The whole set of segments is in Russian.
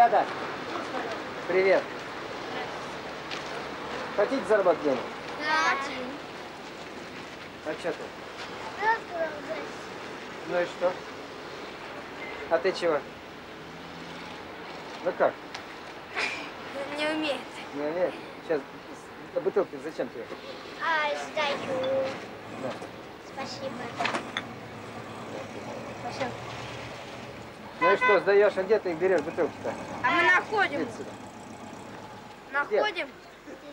Ребята, привет. Хотите заработать денег? Да. А что ты? Ну и что? А ты чего? Ну как? Не умеет. Не умеешь? Сейчас, бутылки зачем тебе? А, сдаю. Спасибо. Спасибо. Ну и что, сдаешь, а где ты их берешь бутылки-то? А мы находим. Находим.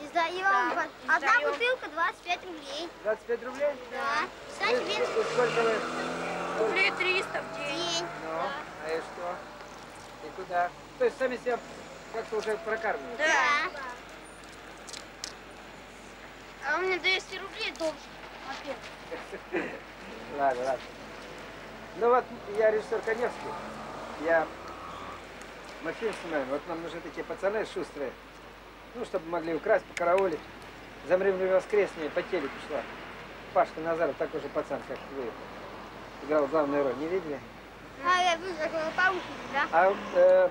Сдаем. Да, Одна сдаем. бутылка 25 рублей. 25 рублей? Да. Кстати, вин сколько вы? Рублей 300 в день. день. Ну, а и что? И куда? То есть сами себя как-то уже прокармливаете? Да. А он мне 200 рублей должен. Ладно, ладно. Ну вот, я режиссер Коневский. Я мультфильм снимаю. Вот нам нужны такие пацаны шустрые. Ну, чтобы могли украсть, покараулить. Замрем воскресенье по телеку шла. Пашка Назаров, такой же пацан, как вы. Играл главную роль. Не видели? А, я вижу, паузу, да? А э,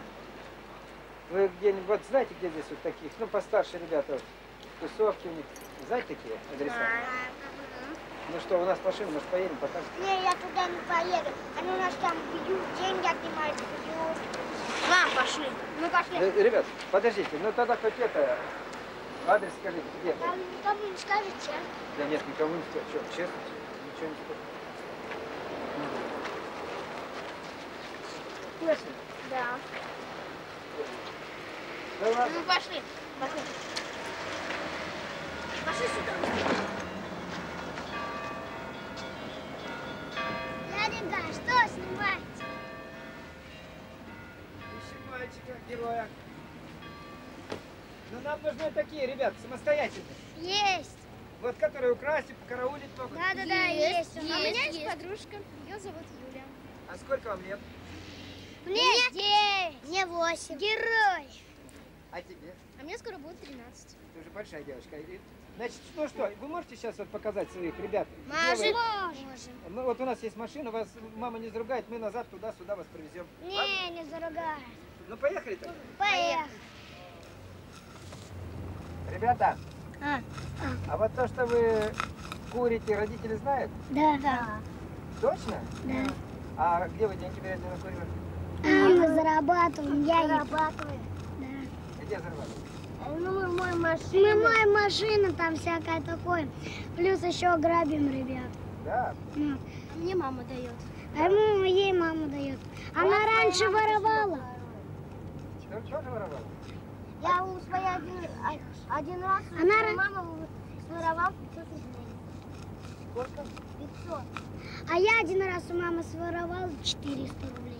вы где-нибудь, вот знаете, где здесь вот таких, ну, постарше ребята, вот, тусовки у них, знаете такие адреса? Ну что, у нас машина, может, поедем, покажем? Не, я туда не поеду. Они у нас там бьют, деньги отнимают, бьют. На, пошли. Ну, пошли. Э, Ребят, подождите, ну тогда хоть это, адрес скажите, где? Там никому не скажете? Да нет, никому не скажу. Что, честно? Ничего не скажу. Точно? Да. Ладно. Ну, пошли. Пошли. Пошли сюда. Дяденька, что снимать? Ищем мальчика, героя. Ну нам нужны такие, ребят, самостоятельные. Есть. Вот которые украсть и покараулить могут. Да, да, да, есть. есть, А у меня есть. есть подружка. Ее зовут Юля. А сколько вам лет? Мне девять. Мне восемь. Герой. А тебе? А мне скоро будет 13. Ты уже большая девочка. И, Значит, ну что, вы можете сейчас вот показать своих ребят? Можем. Ну вот у нас есть машина, вас мама не заругает, мы назад туда-сюда вас привезем. Ладно? Не, не заругает. Ну поехали тогда. Поехали. Ребята, А, а вот то, что вы курите, родители знают? да. Да. Точно? Да. А где вы деньги берете на курение? А мы зарабатываем, я зарабатываю. Да. Где зарабатываете? Ну, мы моем машину. Мы моем машину, там всякое такое. Плюс еще грабим ребят. Да. Ну, А мне мама дает. а ему ей мама дает. Она раньше воровала. Ты тоже воровала? Я у своей один, один раз Она ра- мама своровал 500 рублей. Сколько? 500. А я один раз у мамы своровал 400 рублей.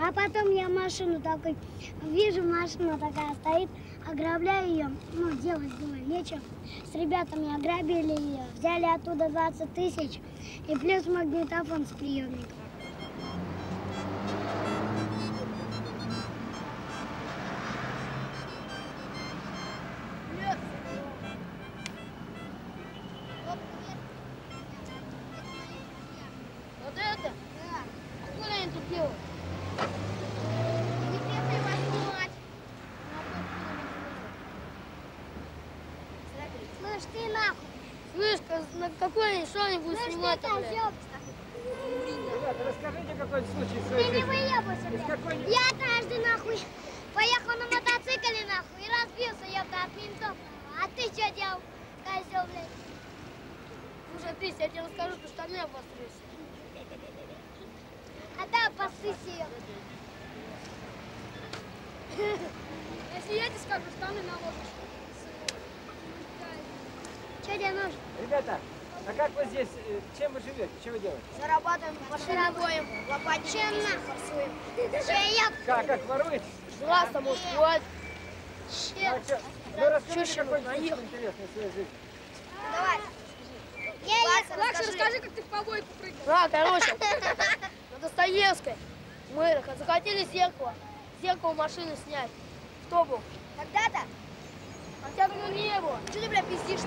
А потом я машину такой, вижу, машина такая стоит, ограбляю ее, ну, делать думаю, нечего. С ребятами ограбили ее, взяли оттуда 20 тысяч и плюс магнитофон с приемником. На какой что они будут Слышь, снимать ты блядь? козёбка. Ребята, расскажите какой-нибудь случай в Ты своей не жизни. какой-нибудь... Я однажды нахуй поехал на мотоцикле нахуй и разбился, ёпта, от ментов. А ты что делал, козел, блядь? Слушай, ты, я тебе расскажу, что штаны обострился. А да, посыси ее. Если я тебе скажу, штаны наложишь. Что тебе нужно? Ребята, а как вы здесь, э, чем вы живете, что вы делаете? Зарабатываем, боем, лопатники Чем форсуем. Как, как воруете? Там успевает. Ну, а? Ну, расскажите Чё, какой-нибудь интересный в своей жизни. Давай. Я. Лакша, расскажи, как ты в побойку прыгал. Да, короче, на Достоевской мы захотели зеркало, зеркало машины снять. Кто был? Когда-то? А тебя ну не было. Что ты, бля, пиздишь?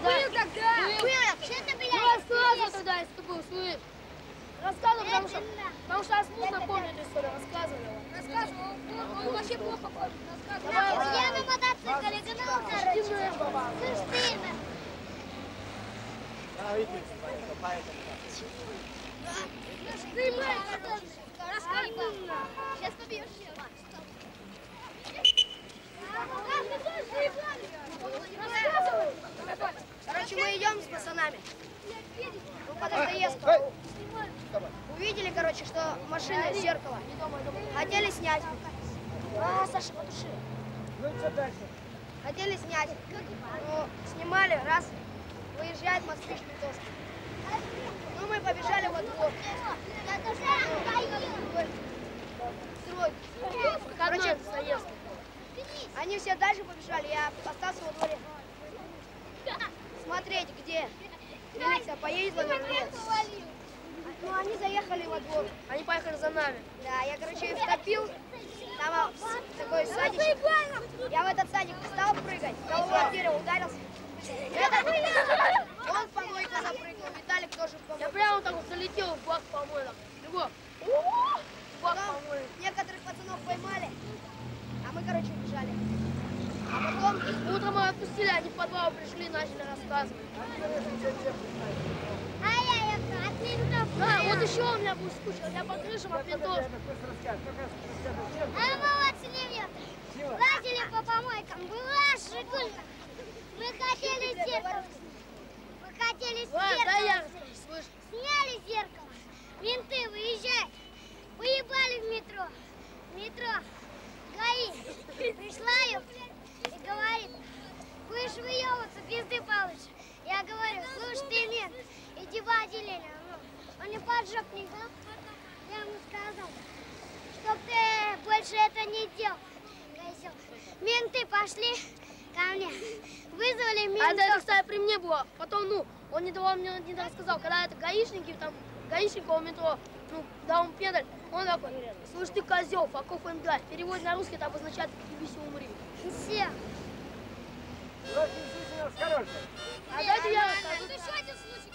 Был тогда. Был, что ты, Ну блядь, рассказывай тогда, если ты был, слышь. Рассказывай, потому что, потому что я смутно помню эту историю, рассказывай. Рассказывай, он, он вообще плохо помнит. Рассказывай. Давай, Я на мотоцикле гнал, короче. Слышь, ты, на- Ты, блядь, рассказывай. Сейчас побьешь. Короче, мы идем с пацанами. Ну, по Достоевскому. Увидели, короче, что машина зеркало. Хотели снять. А, Саша, потуши. Ну и что дальше? Хотели снять. Ну, снимали, раз, выезжает москвич Ментовский. Ну, мы побежали во двор. Стройки. Короче, они все дальше побежали, я остался во дворе. Смотреть, где милиция поедет во двор или нет. Ну, они заехали во двор. Они поехали за нами. Да, я, короче, их втопил. Там а, такой садик. Я в этот садик стал прыгать, головой об дерево ударился. Этот, он в помойку запрыгнул, Виталик тоже в помойку. Я прямо так залетел в бак помоек. Его, в бак помоек. Некоторых пацанов поймали, а мы, короче, убежали. А потом утром мы отпустили, они в подвал пришли и начали рассказывать. Ай-яй, от ментов. Да, вот еще у меня будет скучно, я по крышам от чем А мы вот с ними лазили по помойкам. Была шикулька. Мы хотели зеркало. Мы хотели я зеркало. Сняли зеркало. Менты выезжают. Уебали в метро. Метро. ГАИ. Пришла и говорит, будешь выебываться, пизды получишь. Я говорю, слушай, ты мент, иди в отделение. Ну, Он не дал. Я ему сказал, чтоб ты больше это не делал. Козел. Менты пошли ко мне. Вызвали А это, кстати, при мне было. Потом, ну, он не давал мне не рассказал, когда это гаишники, там, гаишник у метро, ну, дал ему педаль, он такой, слушай, ты козел, факов МД. Перевод на русский это обозначает «ебись и умри». Все. Очень действительно осторожно. А дайте я расскажу. Еще один случай.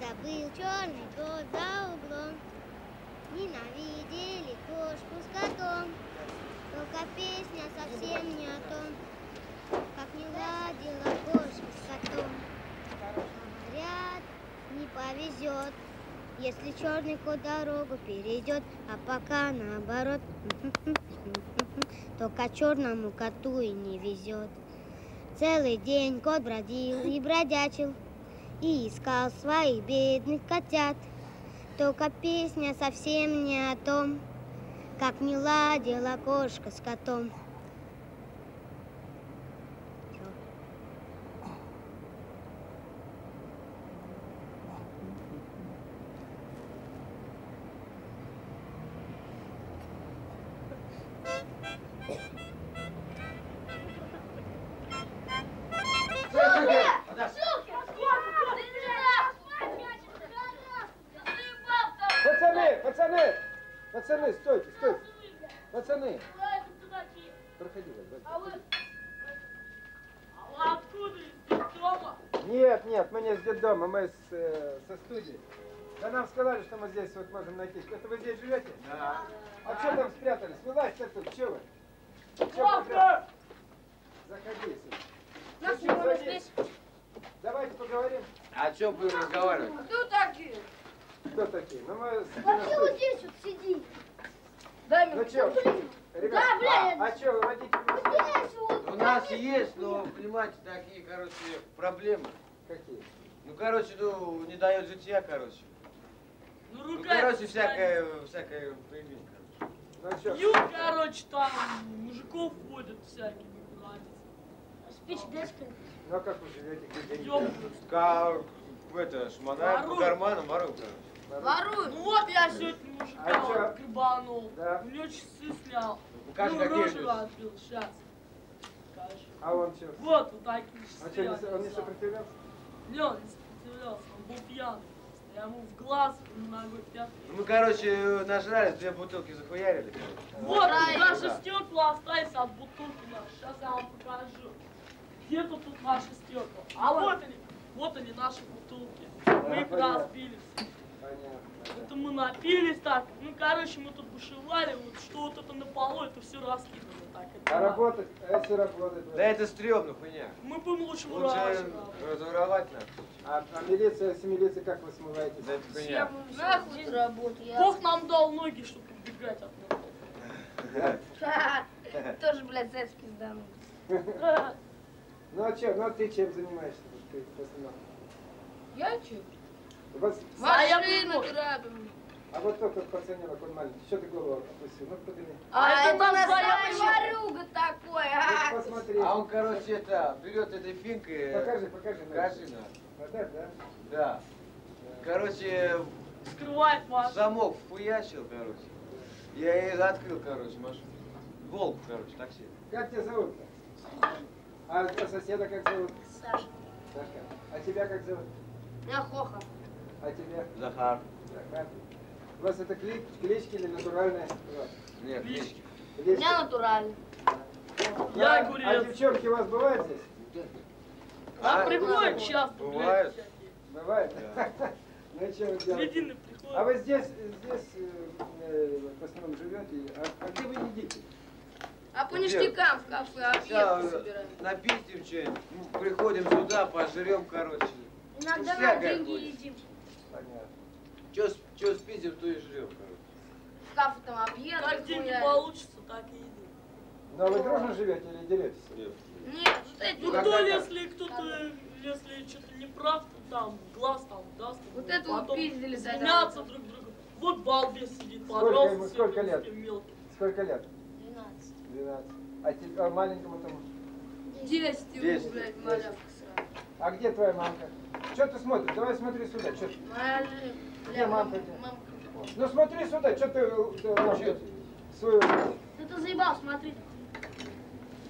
Был черный кот за углом. Ненавидели кошку с котом. Только песня совсем не о том, как не ладила кошка с котом. Говорят, не повезет, если черный кот дорогу перейдет, а пока наоборот, только черному коту и не везет. Целый день кот бродил и бродячил, и искал своих бедных котят. Только песня совсем не о том, как не ладила кошка с котом. Не с детдома, мы с, э, со студии. Да нам сказали, что мы здесь вот можем найти. Это вы здесь живете? Да. А что там спрятались? Вылазь оттуда, что вы? Папа! Заходи, сын. Заходи? здесь. Давайте поговорим. О чем будем разговаривать? Кто такие? Кто такие? Ну мы с Вообще вот здесь вот сиди. Дай мне. Ну что, ребят, Да, блядь. а, а что, вы родители Здесь вот. У нас есть, но, понимаете, такие, короче, проблемы. какие? Ну, короче, ну, не дает житья, короче. Ну, Ну, ругайся, короче, всякое, всякое поимень, короче. Ну что, Пьют, короче, там мужиков водят всяких, братец. Спич детская. ну а как вы живете, где деньги? Как, это, шмонаем по карманам, воруем, короче. Воруют. Ну вот я сегодня А мужика чё? грибанул. Да. У него часы снял. Покажи, ну, рожу отбил, сейчас. Покажешь. А он что? Вот, вот такие А часы. что, он не сопротивлялся? Не сопротивлялся, он был пьяный. просто. Я ему в глаз ногой пятку. Ну, мы, короче, нажрались, две бутылки захуярили, короче. Вот, Правильно. даже стекла остались от бутылки наши. Сейчас я вам покажу. Где-то тут наши стекла. А вот они, вот они, наши бутылки. Мы их разбили. все. Понятно. Это мы напились так. Ну, короче, мы тут бушевали. Вот что вот это на полу, это все раскидано так. это А да. работать, а если работать? Да это стрёмно, хуйня. Мы будем лучше Лучше воровать. разворовать надо. А, а милиция, если милиция, как вы смываете? Да это хуйня. Нахуй работаю. Бог нам дал ноги, чтобы убегать от него. Тоже, блядь, зэцкий сдам. Ну а что, ну а ты чем занимаешься? Ты основном? Я чё? Вот, А я грабим. а вот тот вот пацаненок, он маленький, что ты голову опустил? Ну подними. А это это самый заебщик. ворюга такой, а! посмотри. А он, короче, это, берет этой финкой... Покажи, покажи. на. Покажи, на. Вот это, да? Да. Короче, Скрывает ваш. замок вхуячил, короче. Я ей открыл, короче, машину. Волк, короче, такси. Как тебя зовут-то? А соседа как зовут? Саша. Сашка. А тебя как зовут? Меня Хоха. А тебя? Захар. Захар. У вас это клич, клички или натуральная? у вас? Нет, Клички. Клички. Меня натуральный. Я а, а девчонки у вас бывают здесь? А, А, приходят часто, бывает. блядь, Бывает? Ну и что вы всякие. делаете? Средины приходят. А вы здесь, здесь э, э, в основном живете? А, а где вы едите? А по ништякам в кафе собираем. напитим что-нибудь, ну, приходим сюда, пожрем, короче. Иногда на деньги едим. Понятно. Что, что спидим, то и жрем, короче. В кафе там объедки. Как деньги получится, так и едим. Но вы дружно живете или делитесь? Нет, это? Ну Когда кто, как? если кто-то, если что-то не прав, то там глаз там даст. Вот это вот пиздили тогда. Извиняться друг другу. Вот балбес сидит, Сколько подрался сколько этим, лет? мелким. Сколько лет? 12. 12. А, те- а маленькому там? 10 ему, Десять. блядь, малявка сразу. А где твоя мамка? Что ты смотришь? Давай смотри сюда. Чё ты? Где мамка. Ну смотри сюда, что ты, ты лампу свою... Ну ты заебал, смотри.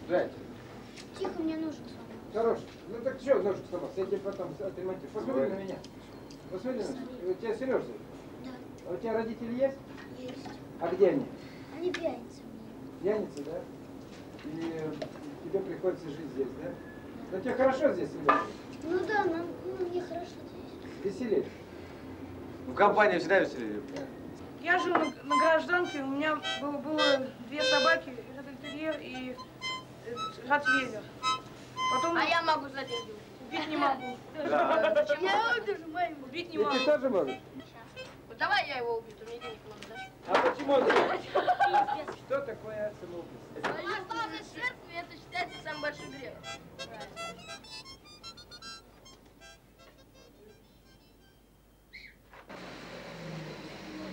Дай. Тихо, мне нужен сон. Хорош. Ну так что, ножик сломал? Я тебе потом отремонтирую. Посмотри на меня. Посмотри на меня. У тебя Сереж зовут? Да, А у тебя родители есть? есть. А где они? Они пьяницы. Пьяницы, да? И э, тебе приходится жить здесь, да? Но тебе хорошо здесь, ребята? Ну да, нам, ну, мне хорошо здесь. Веселее. В компании всегда веселее. Я жил на, на гражданке, у меня было, было две собаки, ротвейлер и э, ротвейлер. Потом А я могу за деньги. убить не могу. Да. Я удержу мою. Убить не И ты могу. тоже можешь? Вот давай я его убью, ты мне денег много дашь. А почему ты? Что такое самоубийство? А Остаться жертвой, это считается самый большой грех.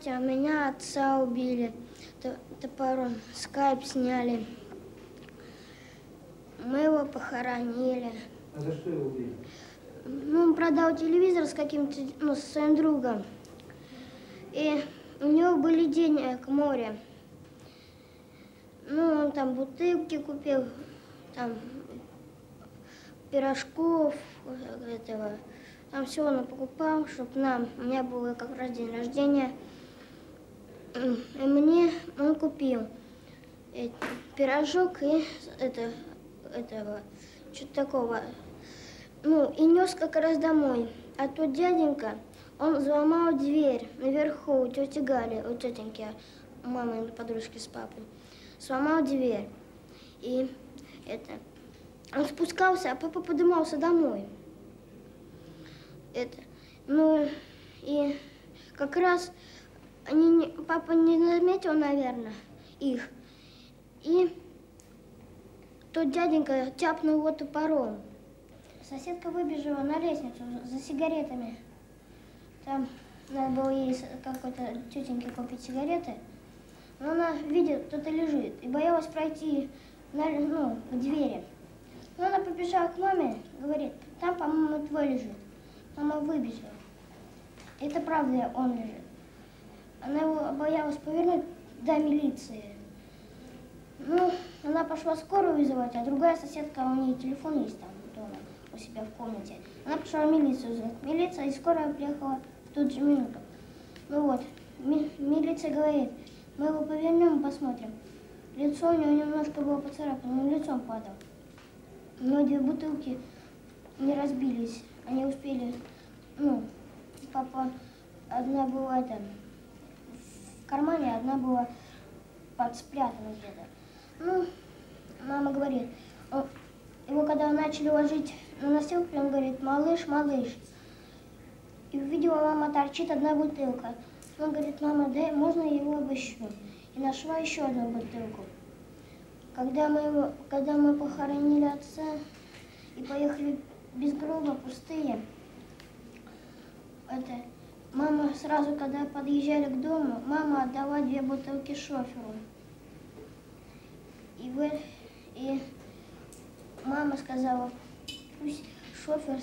Знаете, у меня отца убили топором, скайп сняли. Мы его похоронили. А за что его убили? Ну, он продал телевизор с каким-то, ну, со своим другом. И у него были денег море. Ну, он там бутылки купил, там пирожков, этого. Там все он покупал, чтобы нам, у меня был как раз день рождения. И мне он купил э, пирожок и это, этого, что-то такого. Ну, и нес как раз домой. А тот дяденька, он взломал дверь наверху у тети Гали, у тетеньки, у мамы подружки с папой. Сломал дверь. И это, он спускался, а папа поднимался домой. Это, ну, и как раз они, не- папа не заметил, наверное, их. И тот дяденька тяпнул его топором. Соседка выбежала на лестницу за сигаретами. Там надо было ей какой-то тетеньке купить сигареты. Но она видит, кто-то лежит, и боялась пройти на, ну, к двери. Но она побежала к маме, говорит, там, по-моему, твой лежит. Мама выбежала. Это правда, он лежит. Она его боялась повернуть до милиции. Ну, она пошла скорую вызывать, а другая соседка, у нее телефон есть там дома, у себя в комнате. Она пошла милицию звать. Милиция и скорая приехала в ту же минуту. Ну вот, ми- милиция говорит, мы его повернем посмотрим. Лицо у него немножко было поцарапано, он лицом падал. Него две бутылки не разбились, они успели, ну, папа, одна была там в кармане, одна была под спрятана где-то. Ну, мама говорит, он- его когда начали ложить на носилки, он говорит, малыш, малыш. И увидел увидела, мама торчит одна бутылка. Он говорит, мама, дай, можно я его обыщу? И нашла еще одну бутылку. Когда мы, его, когда мы похоронили отца и поехали без гроба, пустые, это, мама сразу, когда подъезжали к дому, мама отдала две бутылки шоферу. И, вы, и мама сказала, пусть шофер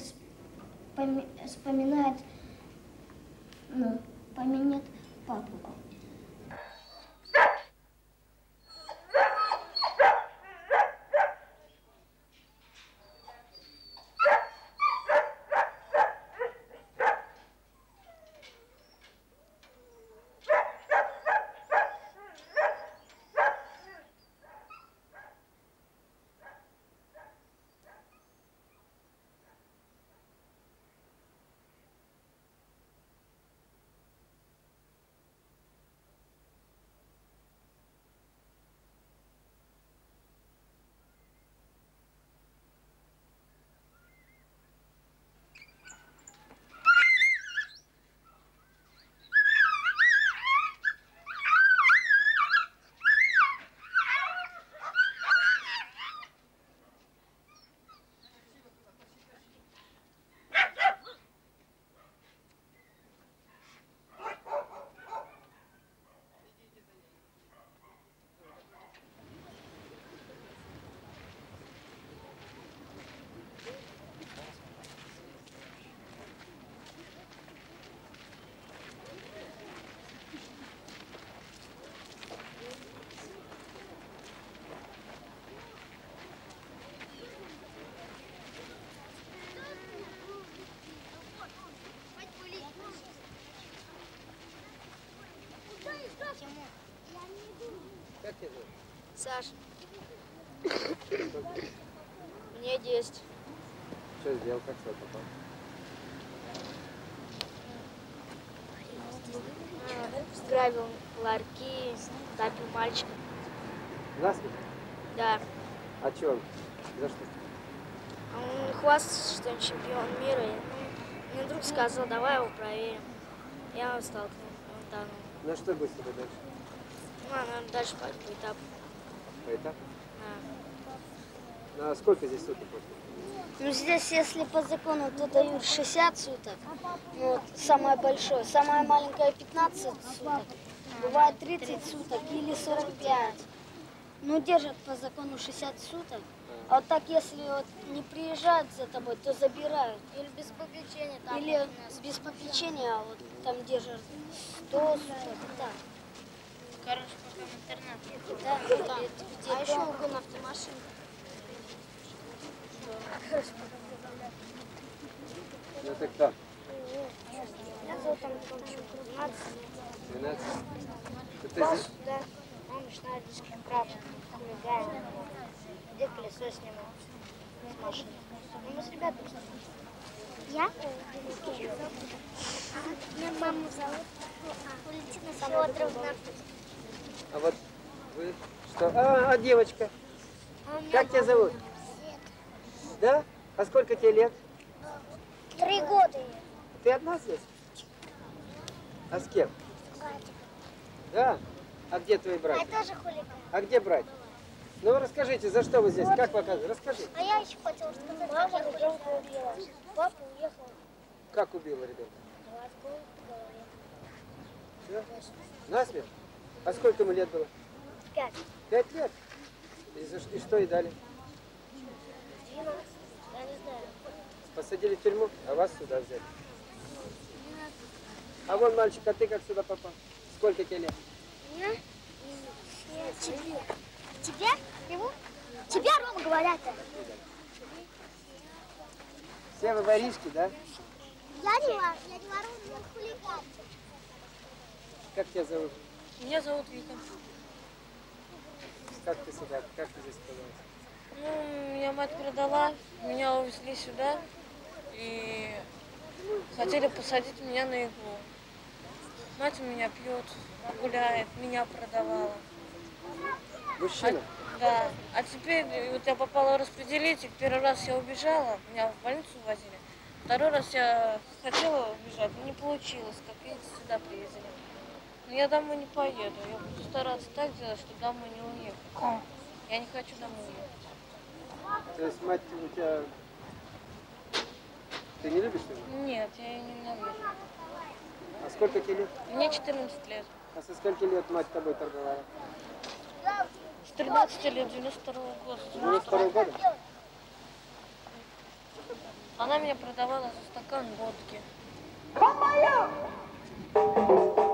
споми- вспоминает, ну, помянет папу. Как тебя зовут? Саш. Мне 10. Что сделал, как сюда попал? Грабил ларьки, топил мальчика. Насмех? Да. А чё он? За что? Он хвастается, что он чемпион мира. И, ну, мне друг сказал, давай его проверим. Я его столкнул, он тонул. На что тобой дальше? Ну, наверное, дальше пойду по этапу. По этапу? Да. Ну, а сколько здесь суток? Ну, здесь, если по закону, то дают 60 суток. Ну, вот, самое большое. Самое маленькое 15 суток. Бывает 30 суток или 45. Ну, держат по закону 60 суток. А вот так, если вот не приезжают за тобой, то забирают. Или без попечения там. Или без попечения, а вот там держат 100 суток. Да. Короче, пока в интернет. Да, где А еще дома. угон автомашин. Так там. Меня зовут Чуков, 12 12. Это Паш, здесь- да. Он начинает дискократ, хулиган. Где колесо снимал с машины. Ну, мы с ребятами Я? Меня маму зовут Валентина Федоровна. А вот вы что? А, а девочка? Как тебя зовут? Да? А сколько тебе лет? Три года. Ты одна здесь? А с кем? Да? А где твои А братья? тоже хулиган. А где братья? Ну расскажите, за что вы здесь? Как вы оказались? Расскажи. А я еще хотела сказать, Мама ребенка убила. Папа уехал. Как убила ребенка? Молотком по голове. Все? Насмерть? А сколько ему лет было? Пять. Пять лет? И, за, и что и дали? Я не знаю. Посадили в тюрьму, а вас сюда взяли. А вон мальчик, а ты как сюда попал? Сколько тебе лет? Меня? Тебе. Тебе? Ему? Тебе, Рома, говорят-то. Все вы воришки, да? Я не вор, я не вору, я хулиган. Как тебя зовут? Меня зовут Вика. Как ты сюда? Как ты здесь оказалась? Ну, меня мать продала, меня увезли сюда и хотели посадить меня на иглу. Мать у меня пьет, гуляет, меня продавала. Мужчина? Да. А теперь э, вот я попала в распределитель, первый раз я убежала, меня в больницу возили. Второй раз я хотела убежать, но не получилось, как видите, сюда привезли. Но я домой не поеду, я буду стараться так делать, что домой не уехать. Я не хочу домой уехать. То есть мать у тебя... Ты не любишь ее? Нет, я ее ненавижу. А сколько тебе лет? Мне 14 лет. А со скольки лет мать тобой торговала? С 13 лет, 92 года. 92 года? Она меня продавала за стакан водки. Now,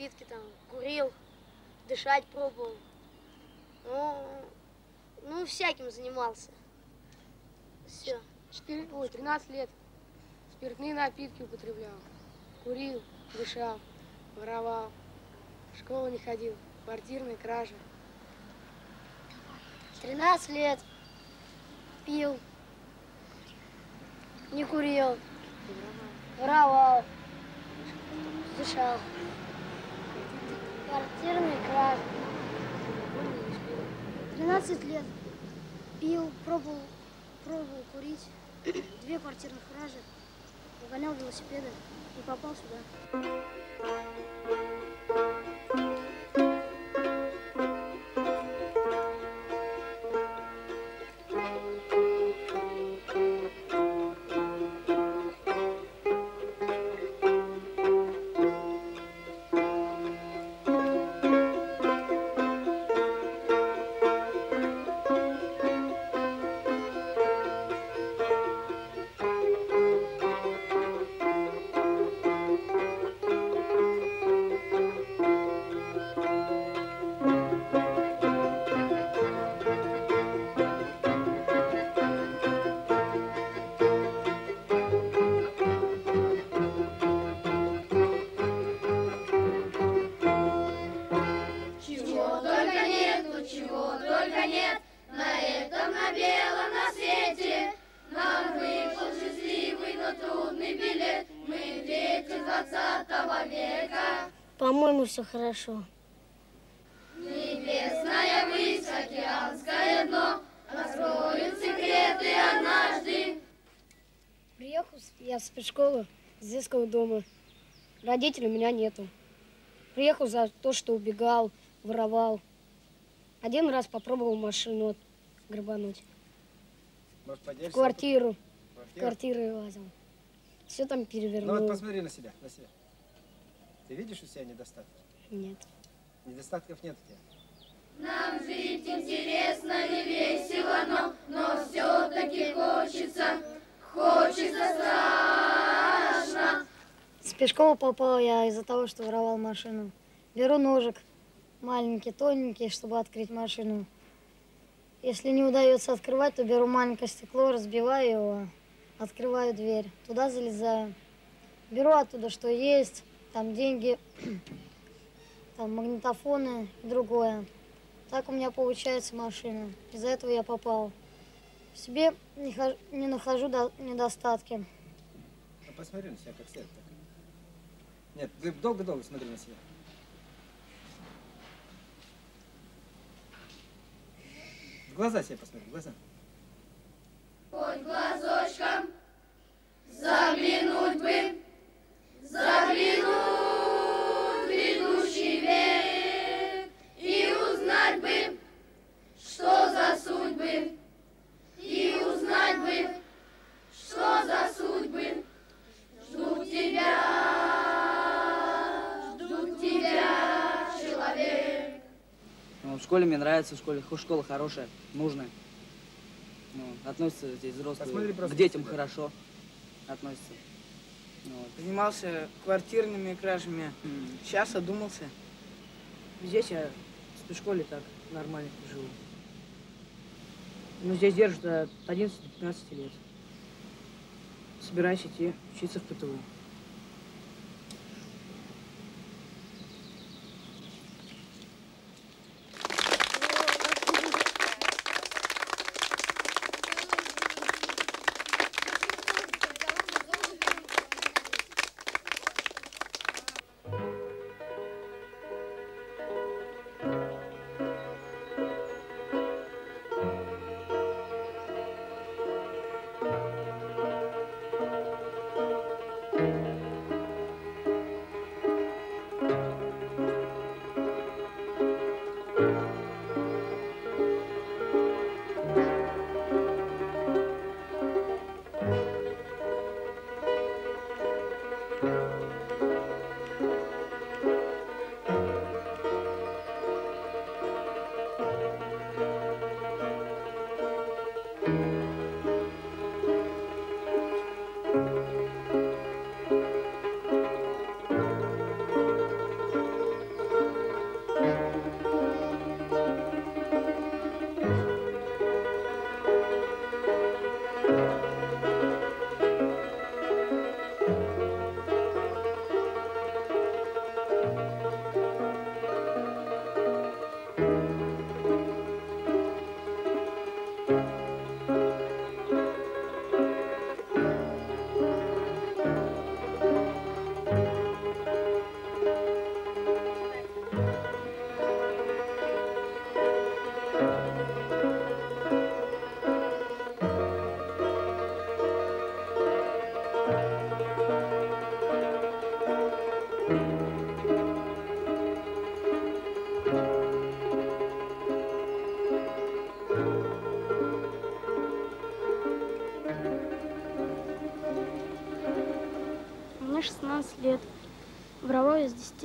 напитки там, курил, дышать пробовал. Ну, ну всяким занимался. Все. Четыре, ой, 13 лет. Спиртные напитки употреблял. Курил, дышал, воровал. В школу не ходил. Квартирные кражи. 13 лет. Пил. Не курил. Воровал. Дышал. Квартирный краж. 13 лет. Пил, пробовал, пробовал курить. Две квартирных кражи. Угонял велосипеды и попал сюда. Все хорошо. Небесная высь, океанское дно, раскроют секреты однажды. Приехал я с школы, с детского дома. Родителей у меня нету. Приехал за то, что убегал, воровал. Один раз попробовал машину грабануть. Может, квартиру. В Квартиру? квартиру лазил. Все там Ну вот перевернул. посмотри на себя, на себя. Ты видишь у себя недостатки? Нет. Недостатков нет у тебя. Нам жить интересно, не весело, но, но все-таки хочется, хочется страшно. С Пешкова попал я из-за того, что воровал машину. Беру ножик маленький, тоненький, чтобы открыть машину. Если не удается открывать, то беру маленькое стекло, разбиваю его, открываю дверь. Туда залезаю. Беру оттуда, что есть. Там деньги, там магнитофоны и другое. Так у меня получается машина. Из-за этого я попал. В себе не, хожу- не нахожу до- недостатки. Ну посмотри на себя, как свет так. Нет, ты долго-долго смотри на себя. В глаза себе посмотри, в глаза. Хоть глазочком в школе мне нравится, в школе школа хорошая, нужная. Ну, относятся здесь взрослые Посмотри к детям сюда. хорошо. Относятся. Ну, вот. Занимался квартирными кражами. Сейчас одумался. Здесь я в школе так нормально живу. Ну, здесь держат от 11 до 15 лет. Собираюсь идти учиться в ПТУ.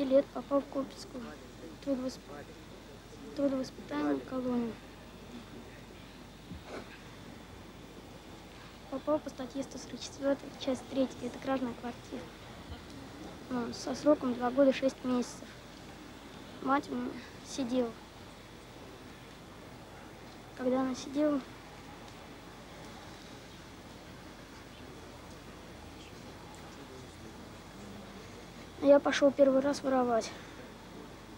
Лет, попал в Купецкую трудовосп... трудовоспитательную колонию. Попал по статье 144, часть 3, это кражная квартира. Ну, со сроком 2 года 6 месяцев. Мать у меня сидела. Когда она сидела, Я пошел первый раз воровать,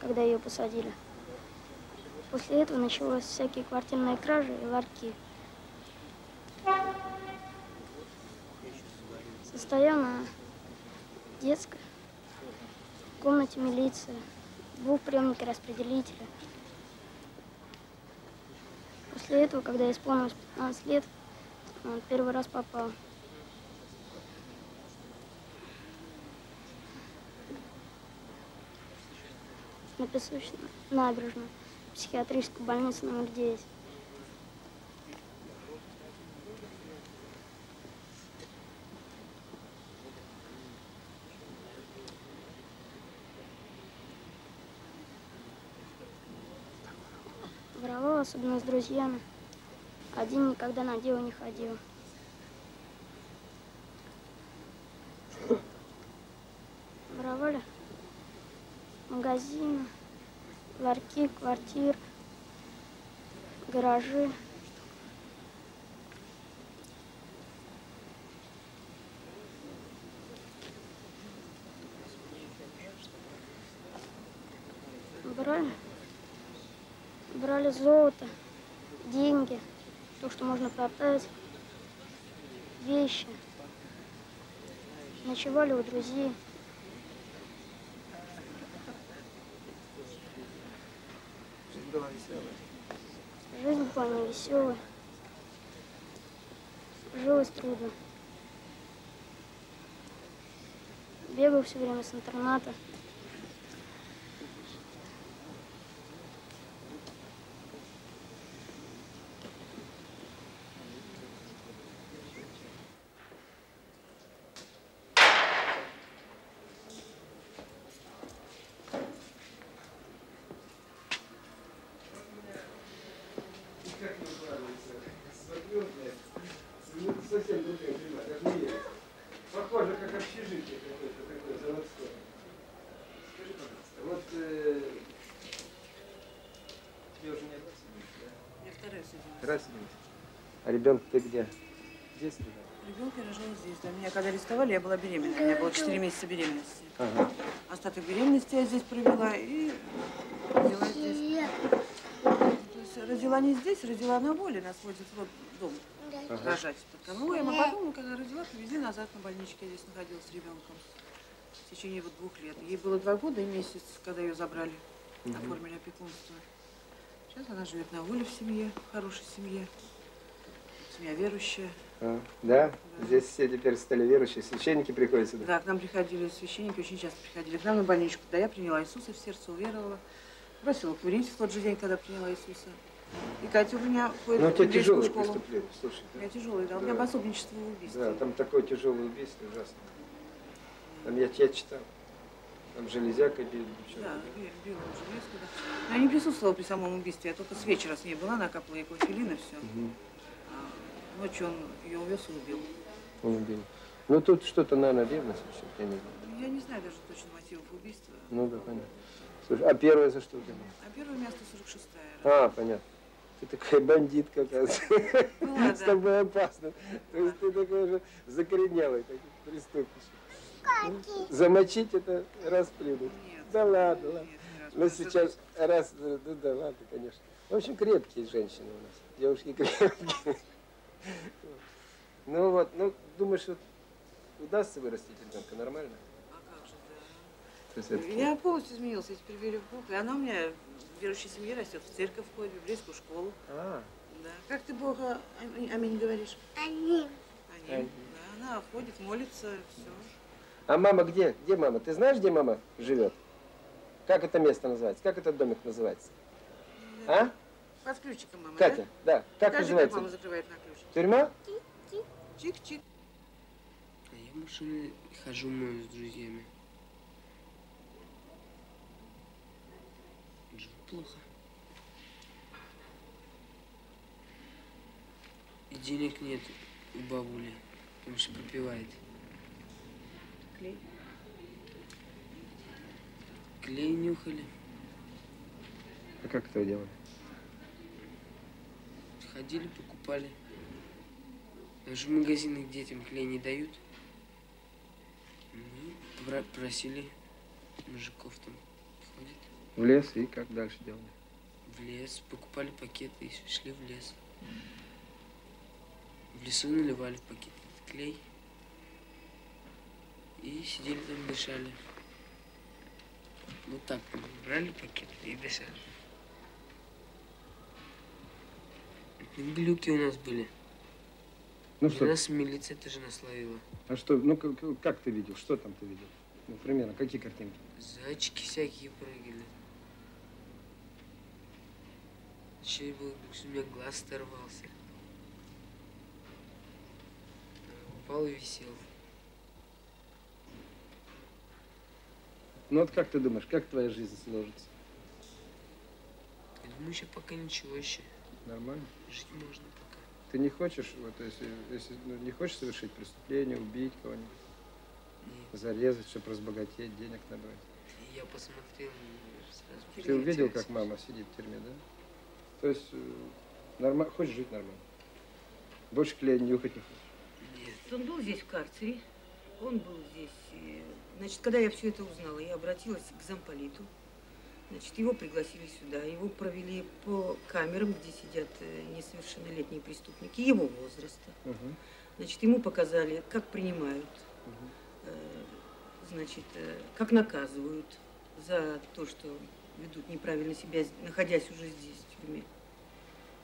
когда ее посадили. После этого началось всякие квартирные кражи и ларьки. Состоял на детской, в комнате милиции, двухприемнике распределителя. После этого, когда исполнилось 15 лет, он первый раз попал. На Песочную набережную, психиатрическую больницу номер 9. Воровал, особенно с друзьями. Один никогда на дело не ходил. Воровали магазины, ларьки, квартиры, гаражи. Брали, брали золото, деньги, то, что можно продать, вещи. Ночевали у друзей. Жизнь была веселая. Жизнь не веселая. Жилось трудно. Бегал все время с интерната. Как не укладывается. Смотрю, общежитие какое-то такое заводское. Скажи, пожалуйста, вот э, тебе уже не родственник, да? Я вторая судилась. Родственник. А ребенка ты где? Здесь да? Ребенка я рожала здесь. Да. Меня когда арестовали, я была беременна. У меня было 4 месяца беременности. Ага. Остаток беременности я здесь провела и родила здесь. То есть родила не здесь, родила на воле, нас возят вот в дом Ага. рожать под конвоем. А потом, когда родила, привезли назад на больничке. Я здесь находилась с ребенком в течение вот двух лет. Ей было два года и месяц, когда ее забрали, Мгм. оформили опекунство. Сейчас она живет на воле в семье, в хорошей семье. Семья верующая. А, да? Здесь все теперь стали верующие, священники приходят сюда. Да, к нам приходили священники, очень часто приходили к нам на больничку. Да, я приняла Иисуса в сердце, уверовала. Бросила курить в тот же день, когда приняла Иисуса. И Катя у меня ходит Ну, в библейскую школу. преступление, слушай. У меня тяжелое, да. У меня Да. пособничество в убийстве. Да, там такое тяжелое убийство ужасно. Там я, я читал. Там железяка били. ничего. Да, бил, бил железку, да. Но я не присутствовала при самом убийстве, я только с вечера с ней была, накапала ей кофелин и все. Мгм. Ночью он ее увез и убил. Он убил. Ну тут что-то, наверное, ревность вообще, я не знаю. Я не знаю даже точно мотивов убийства. Ну да, понятно. Слушай, а первое за что ты? А первое место 46 А, понятно. Ты такая бандитка, оказывается. Была, С тобой опасно. То есть ты такой уже закоренелый такой преступник. Замочить это расплюнуть. Да ладно, ладно. Ну сейчас раз, ну да ладно, конечно. В общем, крепкие женщины у нас. Девушки крепкие. Ну вот, ну думаешь, вот удастся вырастить ребенка нормально? То есть это- Я полностью изменился, я теперь верю в Бога. И она у меня в верующей семье растет, в церковь ходит, в библейскую школу. А, Да. Как ты Бога аминь, аминь говоришь? Аминь. Аминь. Да, она ходит, молится, все. а мама где? Где мама? Ты знаешь, где мама живет? Как это место называется? Как этот домик называется? А? Под ключиком мама, Катя, да. Как Скажи, называется? как мама закрывает на ключ. Тюрьма? Чик-чик. А я машины хожу мою с друзьями. Живу плохо. И денег нет у бабули, потому что пропивает. Клей. Клей нюхали. А как это делали? Ходили, покупали. Даже в магазинах детям клей не дают. Мы пра- просили мужиков там ходит В лес и как дальше делали? в лес, покупали пакеты и шли в лес. В лесу наливали в пакет клей. И сидели там, дышали. Вот так брали пакет и дышали. И Глюки у нас были. Ну И что? нас милиция тоже насловила. А что, ну как, как ты видел? Что там ты видел? Ну, примерно, какие картинки? Зайчики всякие прыгали. Еще был, у меня глаз оторвался. Упал и висел. Ну вот как ты думаешь, как твоя жизнь сложится? Я думаю, еще пока ничего еще. Нормально? Жить можно пока. Ты не хочешь, вот если, если ну, не хочешь совершить преступление, убить кого-нибудь, зарезать, чтобы разбогатеть, денег набрать? Я посмотрел и сразу... Ты увидел, как мама сидит в тюрьме, да? То есть нормально, хочешь жить нормально? Больше клея нюхать не хочешь? Он был здесь в карцере, он был здесь. Значит, когда я все это узнала, я обратилась к замполиту. Значит, его пригласили сюда, его провели по камерам, где сидят э, несовершеннолетние преступники его возраста. Значит, ему показали, как принимают, э, значит, э, как наказывают за то, что ведут неправильно себя, находясь уже здесь, в тюрьме.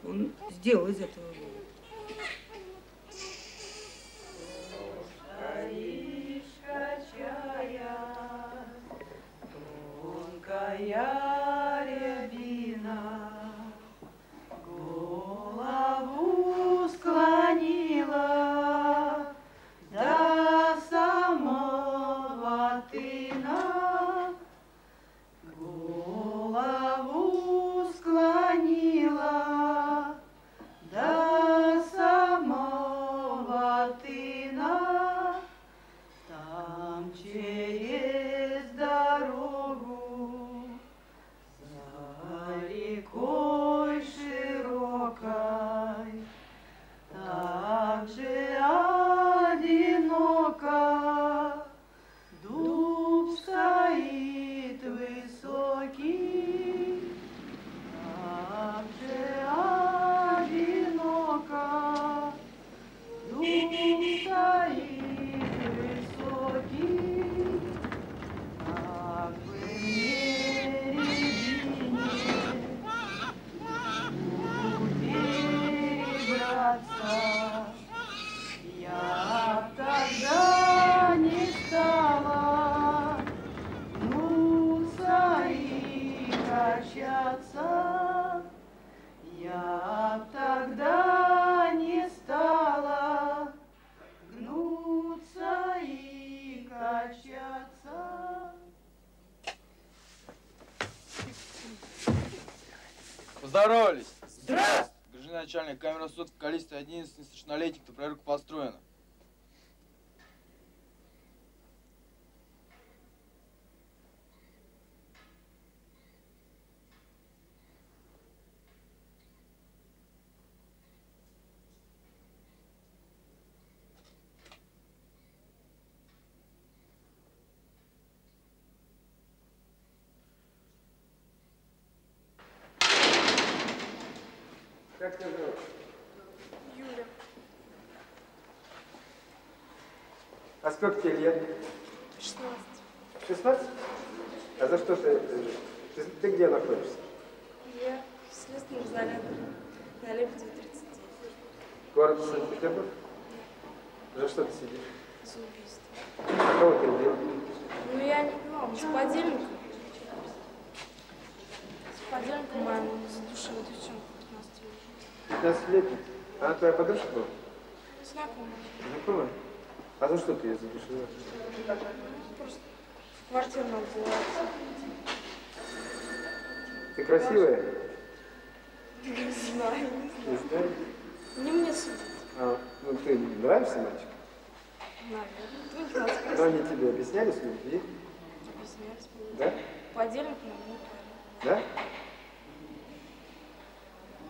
Он сделал из этого вывод. Суд в количестве 11 несовершеннолетних, кто проверка построена. Как тебя зовут? Юля. А сколько тебе лет? 16. 16? А за что ты, э, ты, ты где находишься? Я в следственном изоляторе на Лебедева 39. Город Санкт-Петербург? За что ты сидишь? За убийство. А кого ты убил? Ну, я не мы с подельником. С подельником моим задушила девчонку 15 лет. 15 лет? Она твоя подружка была? Знакомая. Знакомая? А за что ты ее задушила? Просто квартира надо была. Ты красивая? Не знаю. Не знаю. Не мне судить. А, ну ты нравишься мальчик? Наверное. Надо Но они тебе объясняли с любви? Объяснять. Да? Но не Да?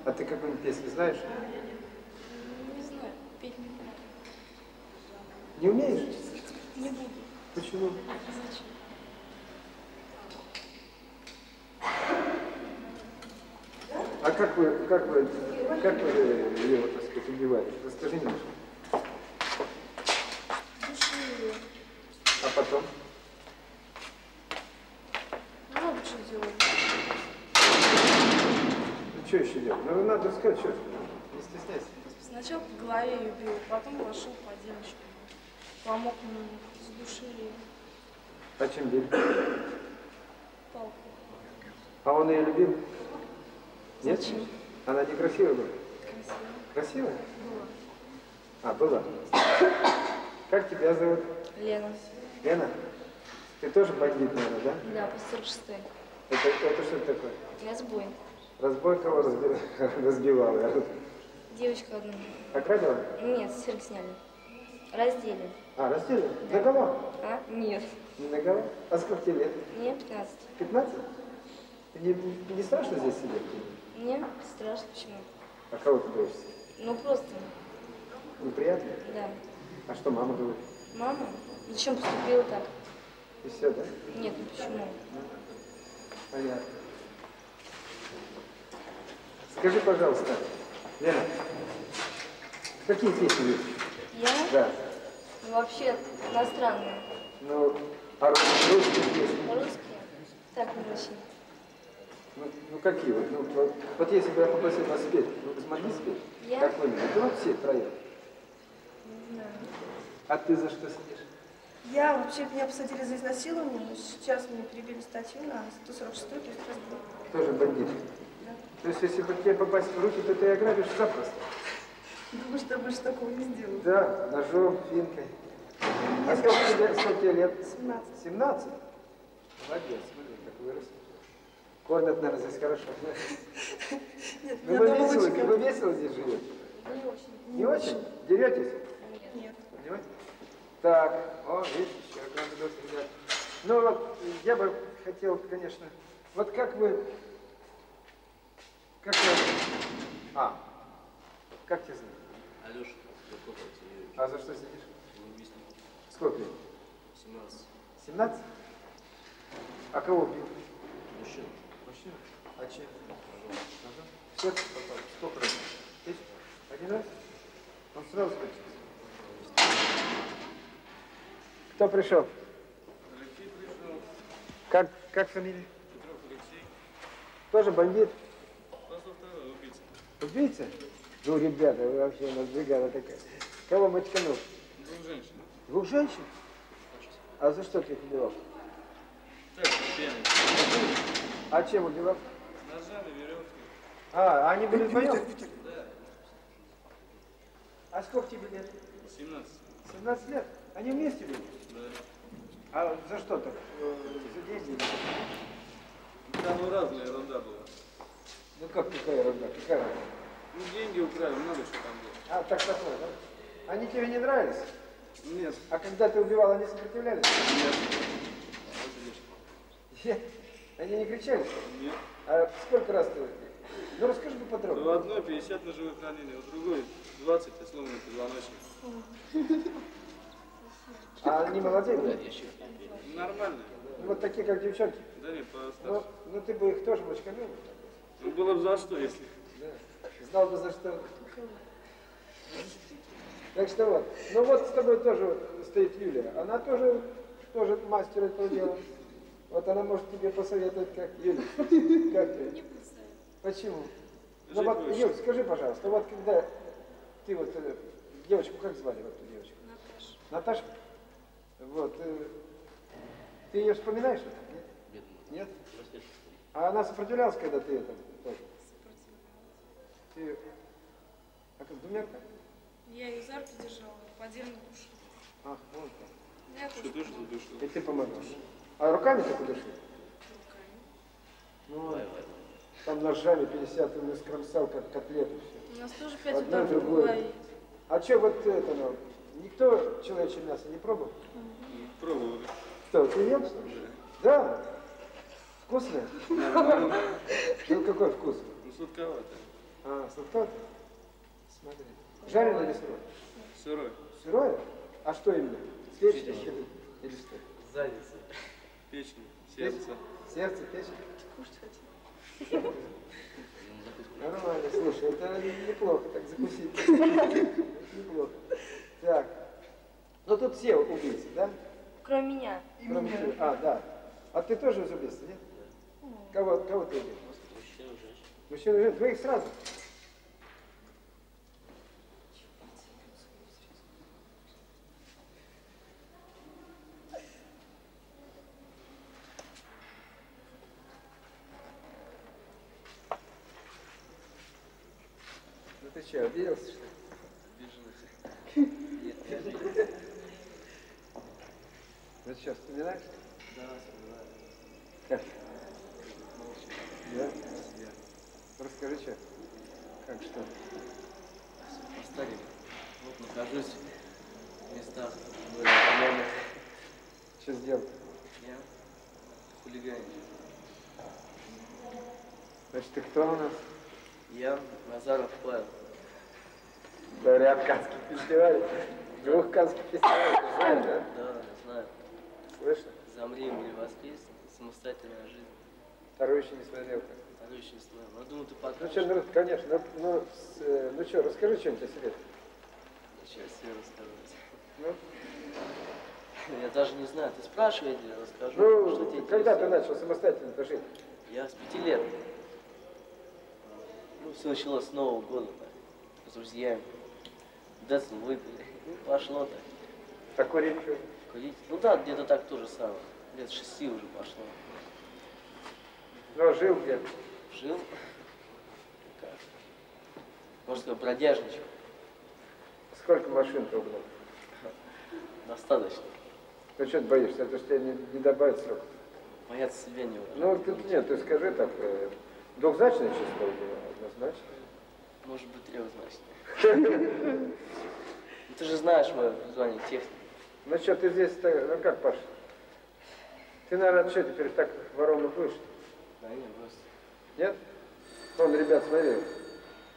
А ты какую-нибудь песню знаешь? Не знаю, петь не буду. Не умеешь? Не буду. Почему? Зачем? А как вы, как вы, как вы его, так сказать, убивали? Расскажи немножко. Души. А потом? Много что делать. Что еще делать? Ну надо сказать, что не стесняйся. Сначала по голове ее бил, потом вошел подельничку. Помог мне, задушили. А чем били? Палку. А он ее любил? Нет? Зачем? Она некрасивая была? Красиво. Красивая? Было. А, была. Как тебя зовут? Лена. Лена? Ты тоже бандит, наверное, да? Да, по 46 Это, это что такое? Я сбой. Разбой кого разби- разбивал? я? Девочку одну. Ограбила? Нет, цирк сняли. Раздели. А, раздели? Наголо? А? Нет. Не наголо? А сколько тебе лет? Мне 15. 15? Ты не, не страшно здесь сидеть? Мне страшно почему. А кого ты боишься? Ну просто, Неприятно? да. А что мама говорит? Мама? Зачем поступила так? И все, да? Нет, ну почему? Понятно. Скажи, пожалуйста, Лена, какие песни любишь? Я? Да. Ну, вообще иностранные. Ну, а рус- русские песни? Русские? Так, не очень. Ну, ну какие? Вот, ну, вот, вот если бы я попросил вас спеть, вы бы смогли спеть? Я? Какой-нибудь? Ну, вот все троем. Не знаю. А ты за что сидишь? Я вообще меня посадили за изнасилование, но сейчас мне перебили статью на 146 то есть. Тоже бандит. То есть, если бы тебе попасть в руки, то ты ограбишь запросто. Думаю, что больше такого не сделаю. Да, ножом, финкой. А сколько тебе, сколько тебе лет? 17. 17? Молодец, смотри, как вырос. Кормят, наверное, здесь хорошо. Нет, Ну, вы весело, очень вы весело здесь живете? Не очень. Не очень? Деретесь? Нет. Понимаете? Так, о, видите, еще одна Ну вот, я бы хотел, конечно, вот как вы, как вы, а, как тебя зовут? Алеша. А за что сидишь? Сколько лет? 17. 17? А кого убил? Мужчина. Мужчина? А чем? Все, сколько раз? Тысяч? Один раз? Он сразу кончился. Кто пришел? Алексей пришел. Как, как фамилия? Петров Алексей. Тоже бандит? Убийца. Убийца? Ну, ребята, вы вообще у нас бригада такая. Кого мочканул? Двух женщин. Двух женщин? А за что ты их убивал? Так, пьяный. А чем убивал? Ножами, веревкой. А, они были вдвоем? Да. А сколько тебе лет? 17. 17 лет? Они вместе были? Да. А за что так? За деньги? Там ну, разная ерунда была. Ну как какая ерунда? Какая ерунда? Ну, деньги украли, много что там было. А, так такое, да? Они тебе не нравились? Нет. А когда ты убивал, они сопротивлялись? Нет. Они не кричали? Нет. А сколько раз ты? Ну расскажи поподробнее. одной 50 ножевых ранений, у другой 20 и сломанный позвоночник. А они молодые были? Нормально. Ну, вот такие, как девчонки. Да нет, Ну, постарше. ну ты бы их тоже мочканул? Ну, было бы за что, если... Да. Знал бы за что. Так что вот. Ну вот с тобой тоже стоит Юлия. Она тоже, тоже мастер этого дела. Вот она может тебе посоветовать, как Юля. Как ты? Почему? Ну вот. Юль, скажи, пожалуйста, вот когда ты вот э, девочку, как звали вот эту девочку? Наташа. Наташка? Вот. э, ты ее вспоминаешь? Нет? Нет? А она сопротивлялась, когда ты это? Ты... А как, думерка? Я ее за руки держала, подземно душила. Ах, вот так. Я Что тоже ты, что ты, что И ты помогал. А руками ты подушил? Ну, там ножами 50 он скромсал, как котлету все. У нас тоже пять Одно ударов другое. А что вот это, ну, никто человечье мясо не пробовал? Пробовали. Кто, ты ел? что? Да. Вкусное? Ну, какой вкус? Ну, сладковато. А, сладковато? Смотри. Жареное или сырое? Сырой. Сырое? А что именно? С печенью или что? Задница. Печень, сердце. Сердце, печень? Нормально, слушай, это неплохо так закусить. Неплохо. Так. Ну тут все убийцы, да? Кроме меня. Кроме тебя. А, да. А ты тоже из убийства, нет? Кого, кого ты убил? Мужчина. Мужчину, женщину, двоих сразу? Ну ты что, обиделся, что ли? Обиженный. Ну что, вспоминаешь? Да, вспоминаю. Как? Молча. Да? Себя. Расскажи, что? Как что? Постарели. Вот нахожусь в местах более отдаленных. Что сделал? Я хулиганю. Значит, ты кто у нас? Я Назаров Павел. Говорят, Канский фестиваль. Двух Канских фестивалей, ты знаешь, да? Да, знаю. Слышно? Замри или воскресни. Самостоятельная жизнь. Второй еще не смотрел. Второй еще не знаю. Ну, думаю, ты Ну покажешь. что, ну, конечно, ну, ну, с, э, ну что, расскажи что-нибудь о себе. Сейчас я рассказать. Ну, Я даже не знаю, ты спрашиваешь, я расскажу. что тебе ну когда ты начал самостоятельно жить? Я с пяти лет. Ну, все началось с Нового года, с друзьями. Децл выпили. Ну, пошло так. А курить что? Курить? Ну да, где-то так то же самое. Лет шести уже пошло. Ну, а жил где? Жил. Как? Можно сказать, бродяжничал. Сколько машин ты угнал? Достаточно. Ну что ты боишься? Это ж тебе не, не добавит срок. Бояться себя не уважать. Ну, тут нет, ты скажи так, э, двухзначное число было однозначно. Может быть, трехзначное. Ну, ты же знаешь мое звание техника. Ну что, ты здесь, ну как, Паша? Ты, наверное, что, теперь так вором и будешь? Да нет, просто. Нет? Вон, ребят, смотри,